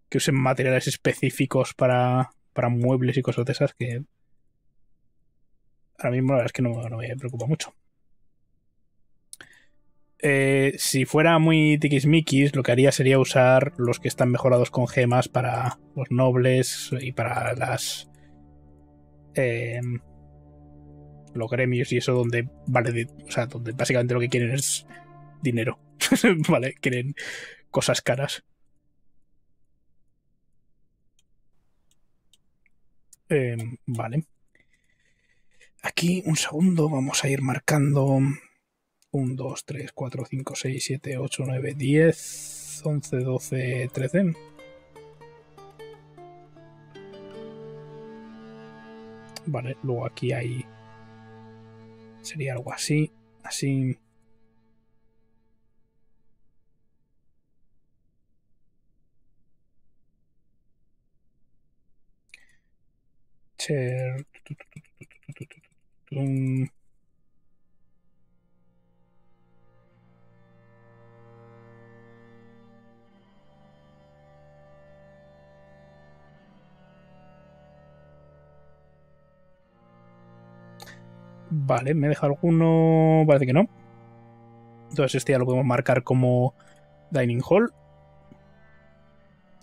que usen materiales específicos para, para muebles y cosas de esas que ahora mismo la verdad es que no, no me preocupa mucho. Eh, si fuera muy tiquismiquis, lo que haría sería usar los que están mejorados con gemas para los nobles y para las. Eh, los gremios y eso, donde vale. o sea, donde básicamente lo que quieren es dinero. vale, quieren cosas caras. Eh, vale. Aquí, un segundo, vamos a ir marcando 1, 2, 3, 4, 5, 6, 7, 8, 9, 10. 10, 11, 12, 13. Vale, luego aquí hay... Sería algo así, así... Cher... Vale, ¿me deja alguno? Parece que no. Entonces este ya lo podemos marcar como Dining Hall.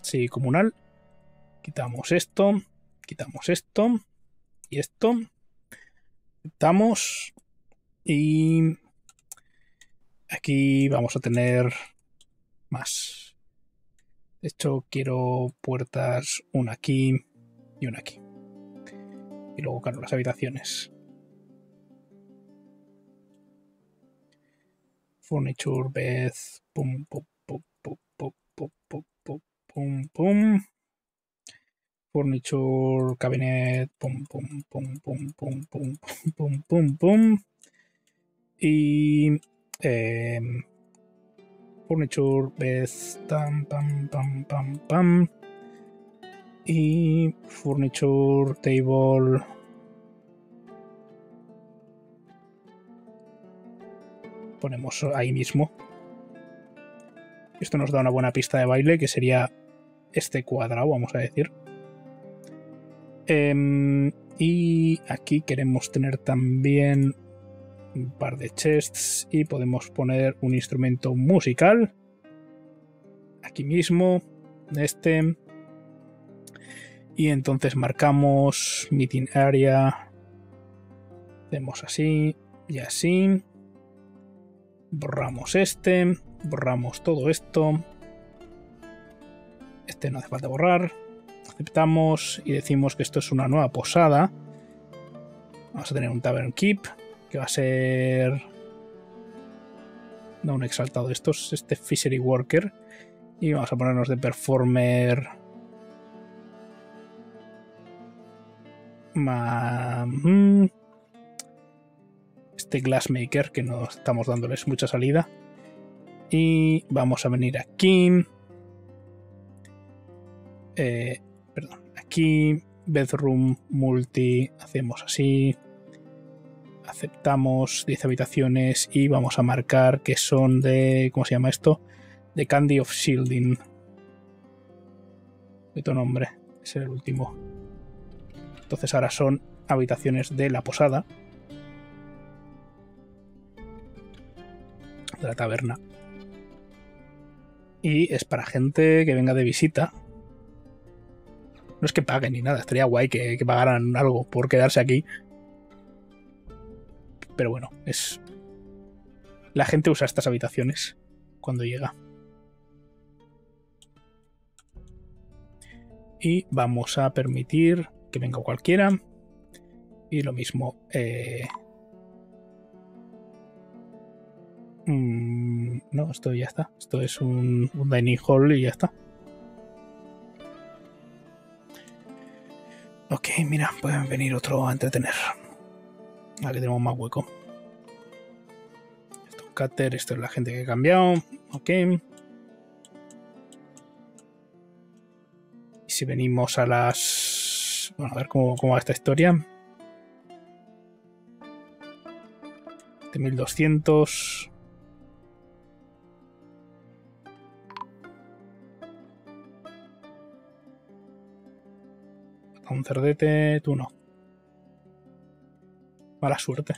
Sí, comunal. Quitamos esto. Quitamos esto. Y esto. Quitamos. Y aquí vamos a tener más. De hecho, quiero puertas una aquí y una aquí. Y luego, claro, las habitaciones. Furniture, bed, pum, pum, pum, pum, pum, pum, pum, pum, pum, pum. Furniture, cabinet, pum, pum, pum, pum, pum, pum, pum, pum, pum. Y eh, furniture, bed, pam, pam, pam, pam, pam. Y furniture, table, ponemos ahí mismo. Esto nos da una buena pista de baile, que sería este cuadrado, vamos a decir. Em, y aquí queremos tener también un par de chests y podemos poner un instrumento musical. Aquí mismo, este. Y entonces marcamos meeting area. Hacemos así y así borramos este, borramos todo esto. Este no hace falta borrar. Aceptamos y decimos que esto es una nueva posada. Vamos a tener un Tavern Keep, que va a ser... No un exaltado de estos, este Fishery Worker. Y vamos a ponernos de Performer... Mm, este Glassmaker, que no estamos dándoles mucha salida. Y vamos a venir aquí. Eh, perdón, aquí, bedroom, multi, hacemos así. Aceptamos 10 habitaciones y vamos a marcar que son de, ¿cómo se llama esto? De Candy of Shielding. De tu nombre, es el último. Entonces ahora son habitaciones de la posada. De la taberna. Y es para gente que venga de visita. No es que paguen ni nada, estaría guay que, que pagaran algo por quedarse aquí. Pero bueno, es. La gente usa estas habitaciones cuando llega. Y vamos a permitir que venga cualquiera. Y lo mismo, eh, Mm, no, esto ya está. Esto es un, dining hall y ya está. Ok, mira, pueden venir otro a entretener. Aquí tenemos más hueco. Esto es un cutter, esto es la gente que ha cambiado. Ok. Y si venimos a las... Bueno, a ver cómo, cómo va esta historia. De 1200... un cerdete, tú no. Mala suerte.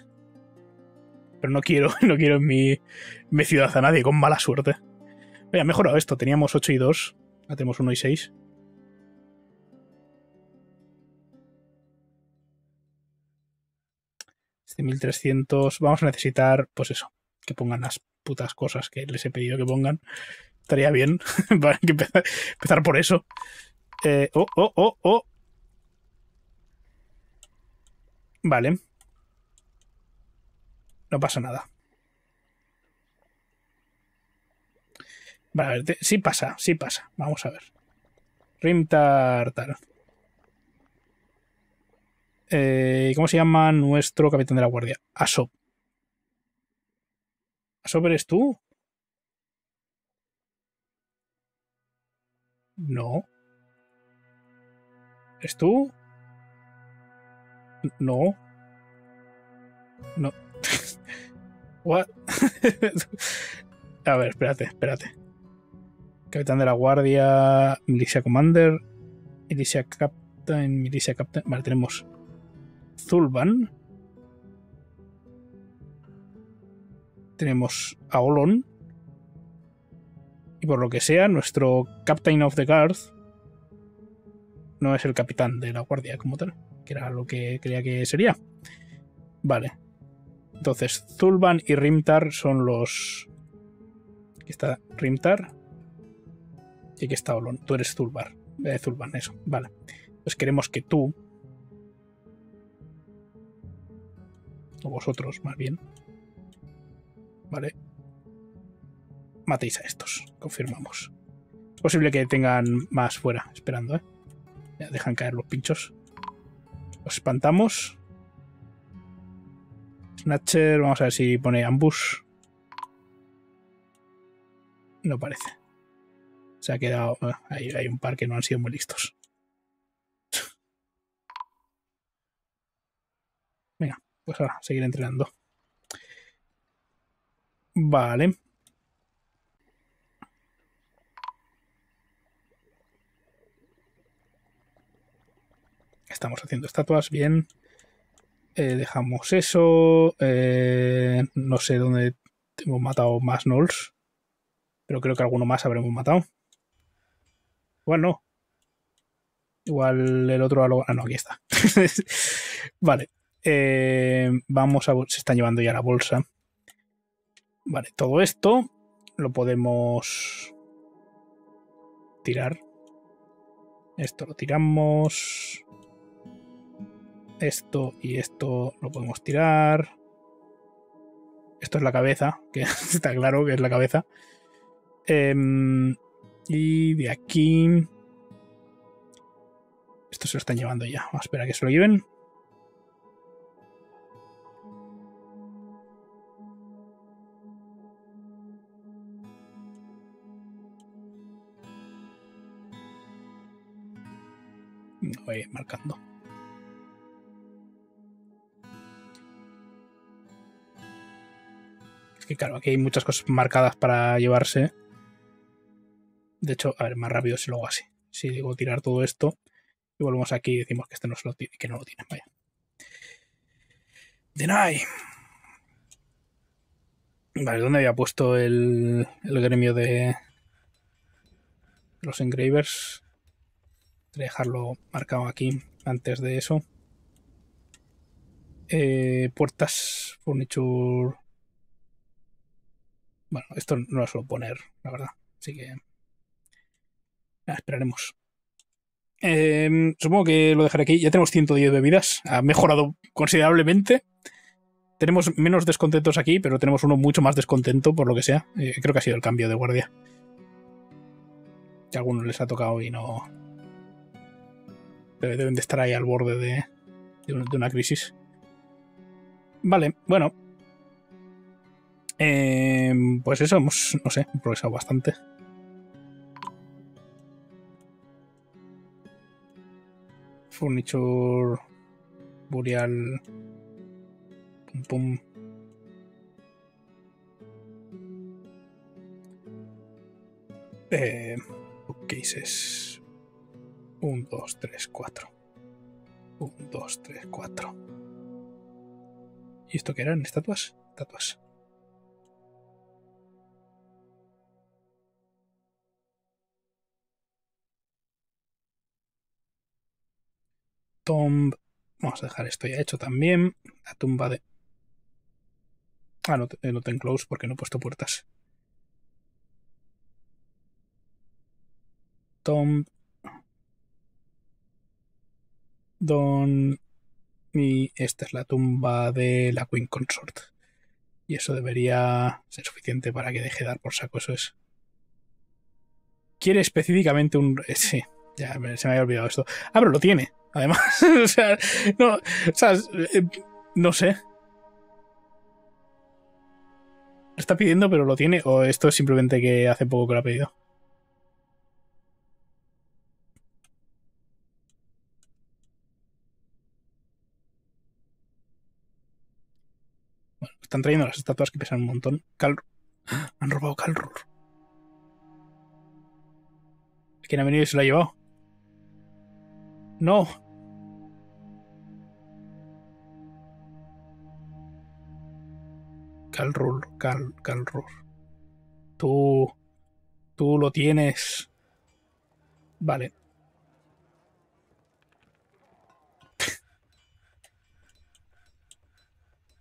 Pero no quiero, no quiero en mi, mi ciudad a nadie con mala suerte. Oye, ha mejorado esto. Teníamos 8 y 2. Ahora tenemos 1 y 6. Este 1300. Vamos a necesitar, pues eso, que pongan las putas cosas que les he pedido que pongan. Estaría bien. Que empezar, empezar por eso. Eh, oh, oh, oh, oh. Vale. No pasa nada. Vale, a ver, te- sí pasa, sí pasa. Vamos a ver. Rimtar, tal. Eh, ¿Cómo se llama nuestro capitán de la guardia? Asop. ¿Asop eres tú? No. ¿Es tú? No. No. What? A ver, espérate, espérate. Capitán de la Guardia, Milicia Commander, Milicia Captain, Milicia Captain. Vale, tenemos Zulban. Tenemos a. Y por lo que sea, nuestro Captain of the Guard no es el capitán de la guardia como tal, era lo que creía que sería. Vale. Entonces, Zulban y Rimtar son los. Aquí está Rimtar. Y aquí está Olon. Tú eres Zulbar. Eh, Zulban, eso. Vale. Pues queremos que tú. O vosotros, más bien. Vale. Matéis a estos. Confirmamos. Es posible que tengan más fuera, esperando, ¿eh? Ya, dejan caer los pinchos. Espantamos. Snatcher, vamos a ver si pone ambush. No parece. Se ha quedado. Hay, hay un par que no han sido muy listos. Venga, pues ahora, seguir entrenando. Vale. Estamos haciendo estatuas, bien. Eh, dejamos eso. eh, no sé dónde hemos matado más Knolls. Pero creo que alguno más habremos matado. Igual no. Igual el otro algo. Ah, no, aquí está. vale. eh, vamos a. Se están llevando ya la bolsa. Vale, todo esto lo podemos tirar. Esto lo tiramos. Esto y esto lo podemos tirar. Esto es la cabeza, que está claro que es la cabeza. Em, y de aquí. Esto se lo están llevando ya. Vamos a esperar a que se lo lleven. Voy marcando. Que claro, aquí hay muchas cosas marcadas para llevarse. De hecho, a ver, más rápido si lo hago así. Si digo tirar todo esto y volvemos aquí y decimos que este no, se lo tiene, que no lo tiene. Vaya. Deny. Vale, ¿dónde había puesto el, el gremio de los engravers? Dejarlo marcado aquí antes de eso. Eh, puertas, furniture. Bueno, esto no lo suelo poner, la verdad. Así que. Esperaremos. Eh, supongo que lo dejaré aquí. Ya tenemos 110 bebidas. Ha mejorado considerablemente. Tenemos menos descontentos aquí, pero tenemos uno mucho más descontento, por lo que sea. Eh, creo que ha sido el cambio de guardia. Que a algunos les ha tocado y no. Debe- Deben de estar ahí al borde de, de una crisis. Vale, bueno. Eh, pues eso, hemos, no sé, progresado bastante. Furniture. Burial. Pum pum. Eh, bookcases. 1, 2, 3, 4. 1, 2, 3, 4. ¿Y esto qué eran? ¿Estatuas? Estatuas. Tomb. Vamos a dejar esto ya hecho también. La tumba de. Ah, no, no tengo close porque no he puesto puertas. Tomb. Don. Y esta es la tumba de la Queen Consort. Y eso debería ser suficiente para que deje de dar por saco. Eso es. quiere específicamente un... eh, Sí, ya se me había olvidado esto. Ah, pero lo tiene, además. o sea, no, o sea, eh, no sé. Lo está pidiendo, pero lo tiene. O esto es simplemente que hace poco que lo ha pedido. Bueno, están trayendo las estatuas que pesan un montón. Han robado Calrur. ¿Quién ha venido y se lo ha llevado? No. Calrur, Cal, Calrur. Tú. Tú lo tienes. Vale.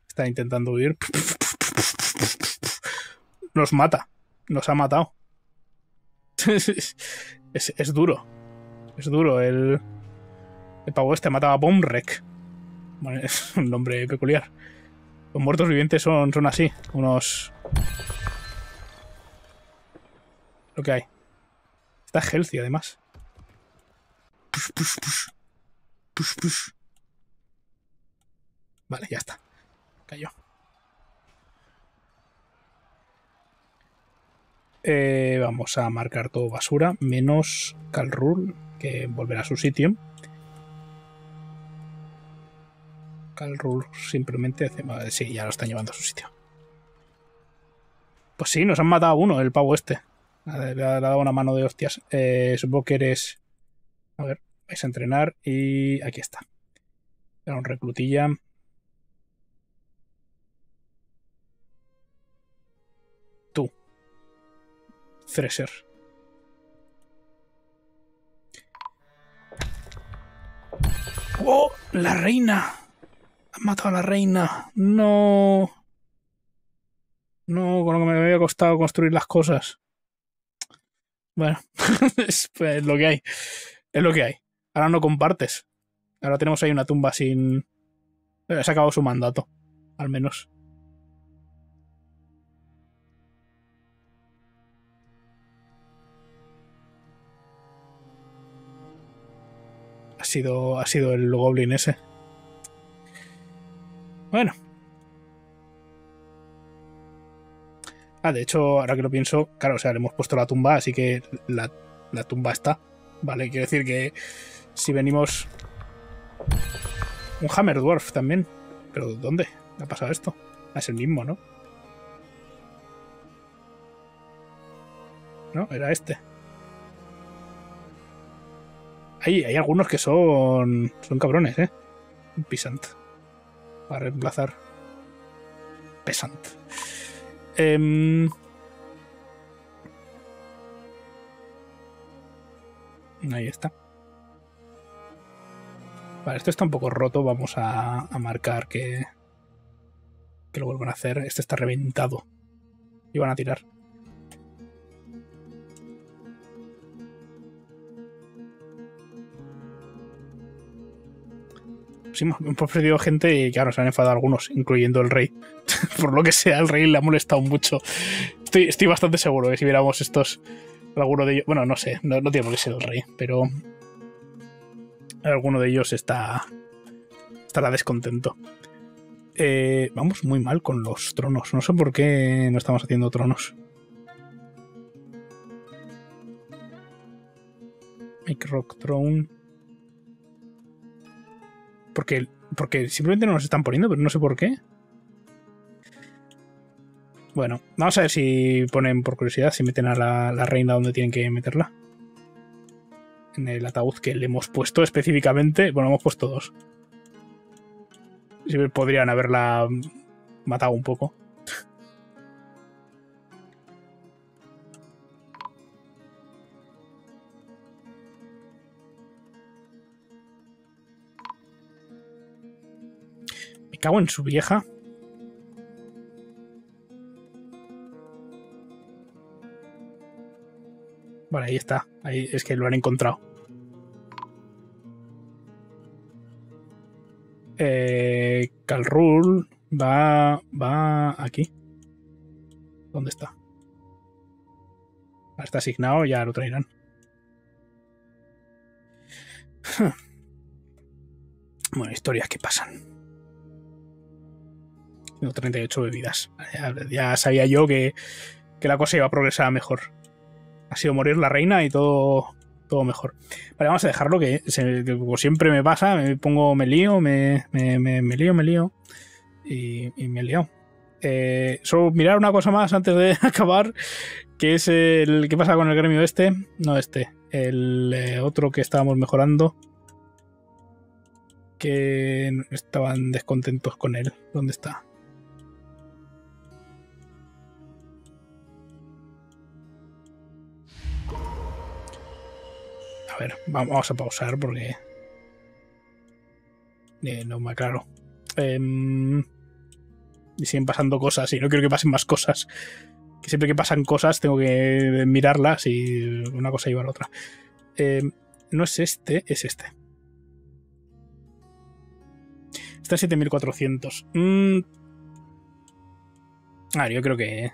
Está intentando huir. Nos mata. Nos ha matado. es, es duro. Es duro. El, el pavo este mataba a es un nombre peculiar. Los muertos vivientes son, son así. Unos. Lo que hay. Está healthy, además. Push, push, push. Push, push. Vale, ya está. Cayó. Eh, vamos a marcar todo basura, menos Calrul, que volverá a su sitio. Calrul simplemente hace. vale, Sí, ya lo están llevando a su sitio. Pues sí, nos han matado a uno, el pavo este. Le ha dado una mano de hostias. Eh, supongo que eres. A ver, vais a entrenar y aquí está. Era un reclutilla. Tú. Thresher. ¡Oh! ¡La reina! Han matado a la reina. No. No, con lo que me había costado construir las cosas. Bueno, es lo que hay. Es lo que hay. Ahora no compartes. Ahora tenemos ahí una tumba sin. Eh, Se acabado su mandato. Al menos. Ha sido, ha sido el goblin ese. Bueno. Ah, de hecho, ahora que lo pienso, claro, o sea, le hemos puesto la tumba, así que la, la tumba está. Vale, quiero decir que si venimos. Un Hammer Dwarf también. ¿Pero dónde? ¿Ha pasado esto? Ah, Es el mismo, ¿no? No, era este. Hay, hay algunos que son. Son cabrones, ¿eh? Un Pisant. Para reemplazar. Pesant. Em, Ahí está. Vale, esto está un poco roto. Vamos a, a marcar que, que lo vuelvan a hacer. Este está reventado. Y van a tirar. Sí, hemos perdido gente y claro, se han enfadado algunos, incluyendo el rey. Por lo que sea, el rey le ha molestado mucho. Estoy, bastante seguro que si viéramos estos, alguno de ellos, bueno, no sé, no, no tiene por qué ser el rey, pero alguno de ellos está estará descontento. Eh, vamos muy mal con los tronos. No sé por qué no estamos haciendo tronos. Make Throne. Porque, porque simplemente no nos están poniendo, pero no sé por qué. Bueno, vamos a ver si ponen por curiosidad, si meten a la, la reina donde tienen que meterla. En el ataúd que le hemos puesto específicamente. Bueno, hemos puesto dos. Si podrían haberla matado un poco. Cago en su vieja. Vale, ahí está. Ahí es que lo han encontrado. Eh, Calrul va, va aquí. ¿Dónde está? Está asignado, ya lo traerán. Bueno, historias que pasan. Tengo 38 bebidas. Ya, sabía yo que, que, la cosa iba a progresar mejor. Ha sido morir la reina y todo, todo mejor. Vale, vamos a dejarlo que, como siempre me pasa, me pongo, me lío, me, me, me, lío, me lío. Y, me lío. Eh, solo mirar una cosa más antes de acabar, que es el qué pasa con el gremio este, no este, el eh, otro que estábamos mejorando, que estaban descontentos con él. ¿Dónde está? Ver, vamos a pausar porque eh, no me aclaro. Eh, y siguen pasando cosas y no quiero que pasen más cosas. Que siempre que pasan cosas tengo que mirarlas y una cosa lleva a la otra. Eh, no es este, es este. Está en 7400. Mm. A ver, yo creo que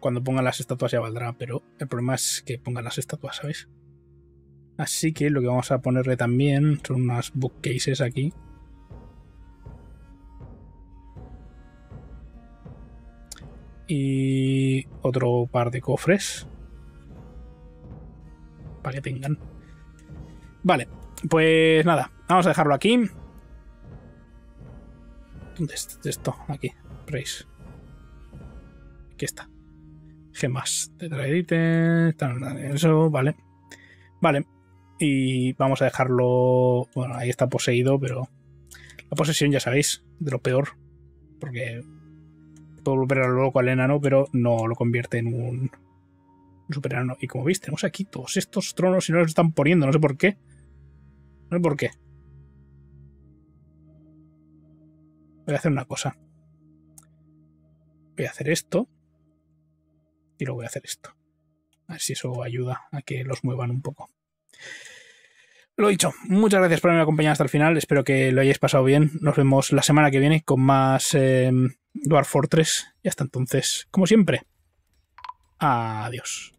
cuando pongan las estatuas ya valdrá, pero el problema es que pongan las estatuas, ¿sabéis? Así que lo que vamos a ponerle también son unas bookcases aquí. y otro par de cofres para que tengan. Vale, pues nada, vamos a dejarlo aquí. ¿Dónde está esto? Aquí, Praise. Aquí está. Gemas de eso, vale. Vale. Y vamos a dejarlo. Bueno, ahí está poseído, pero. La posesión, ya sabéis, de lo peor. Porque puedo volver a lo loco al enano, pero no lo convierte en un, super enano. Y como veis, tenemos aquí todos estos tronos y no los están poniendo, no sé por qué. No sé por qué. Voy a hacer una cosa. Voy a hacer esto. Y luego voy a hacer esto. A ver si eso ayuda a que los muevan un poco. Lo dicho, muchas gracias por haberme acompañado hasta el final. Espero que lo hayáis pasado bien. Nos vemos la semana que viene con más eh, Dwarf Fortress. Y hasta entonces, como siempre, adiós.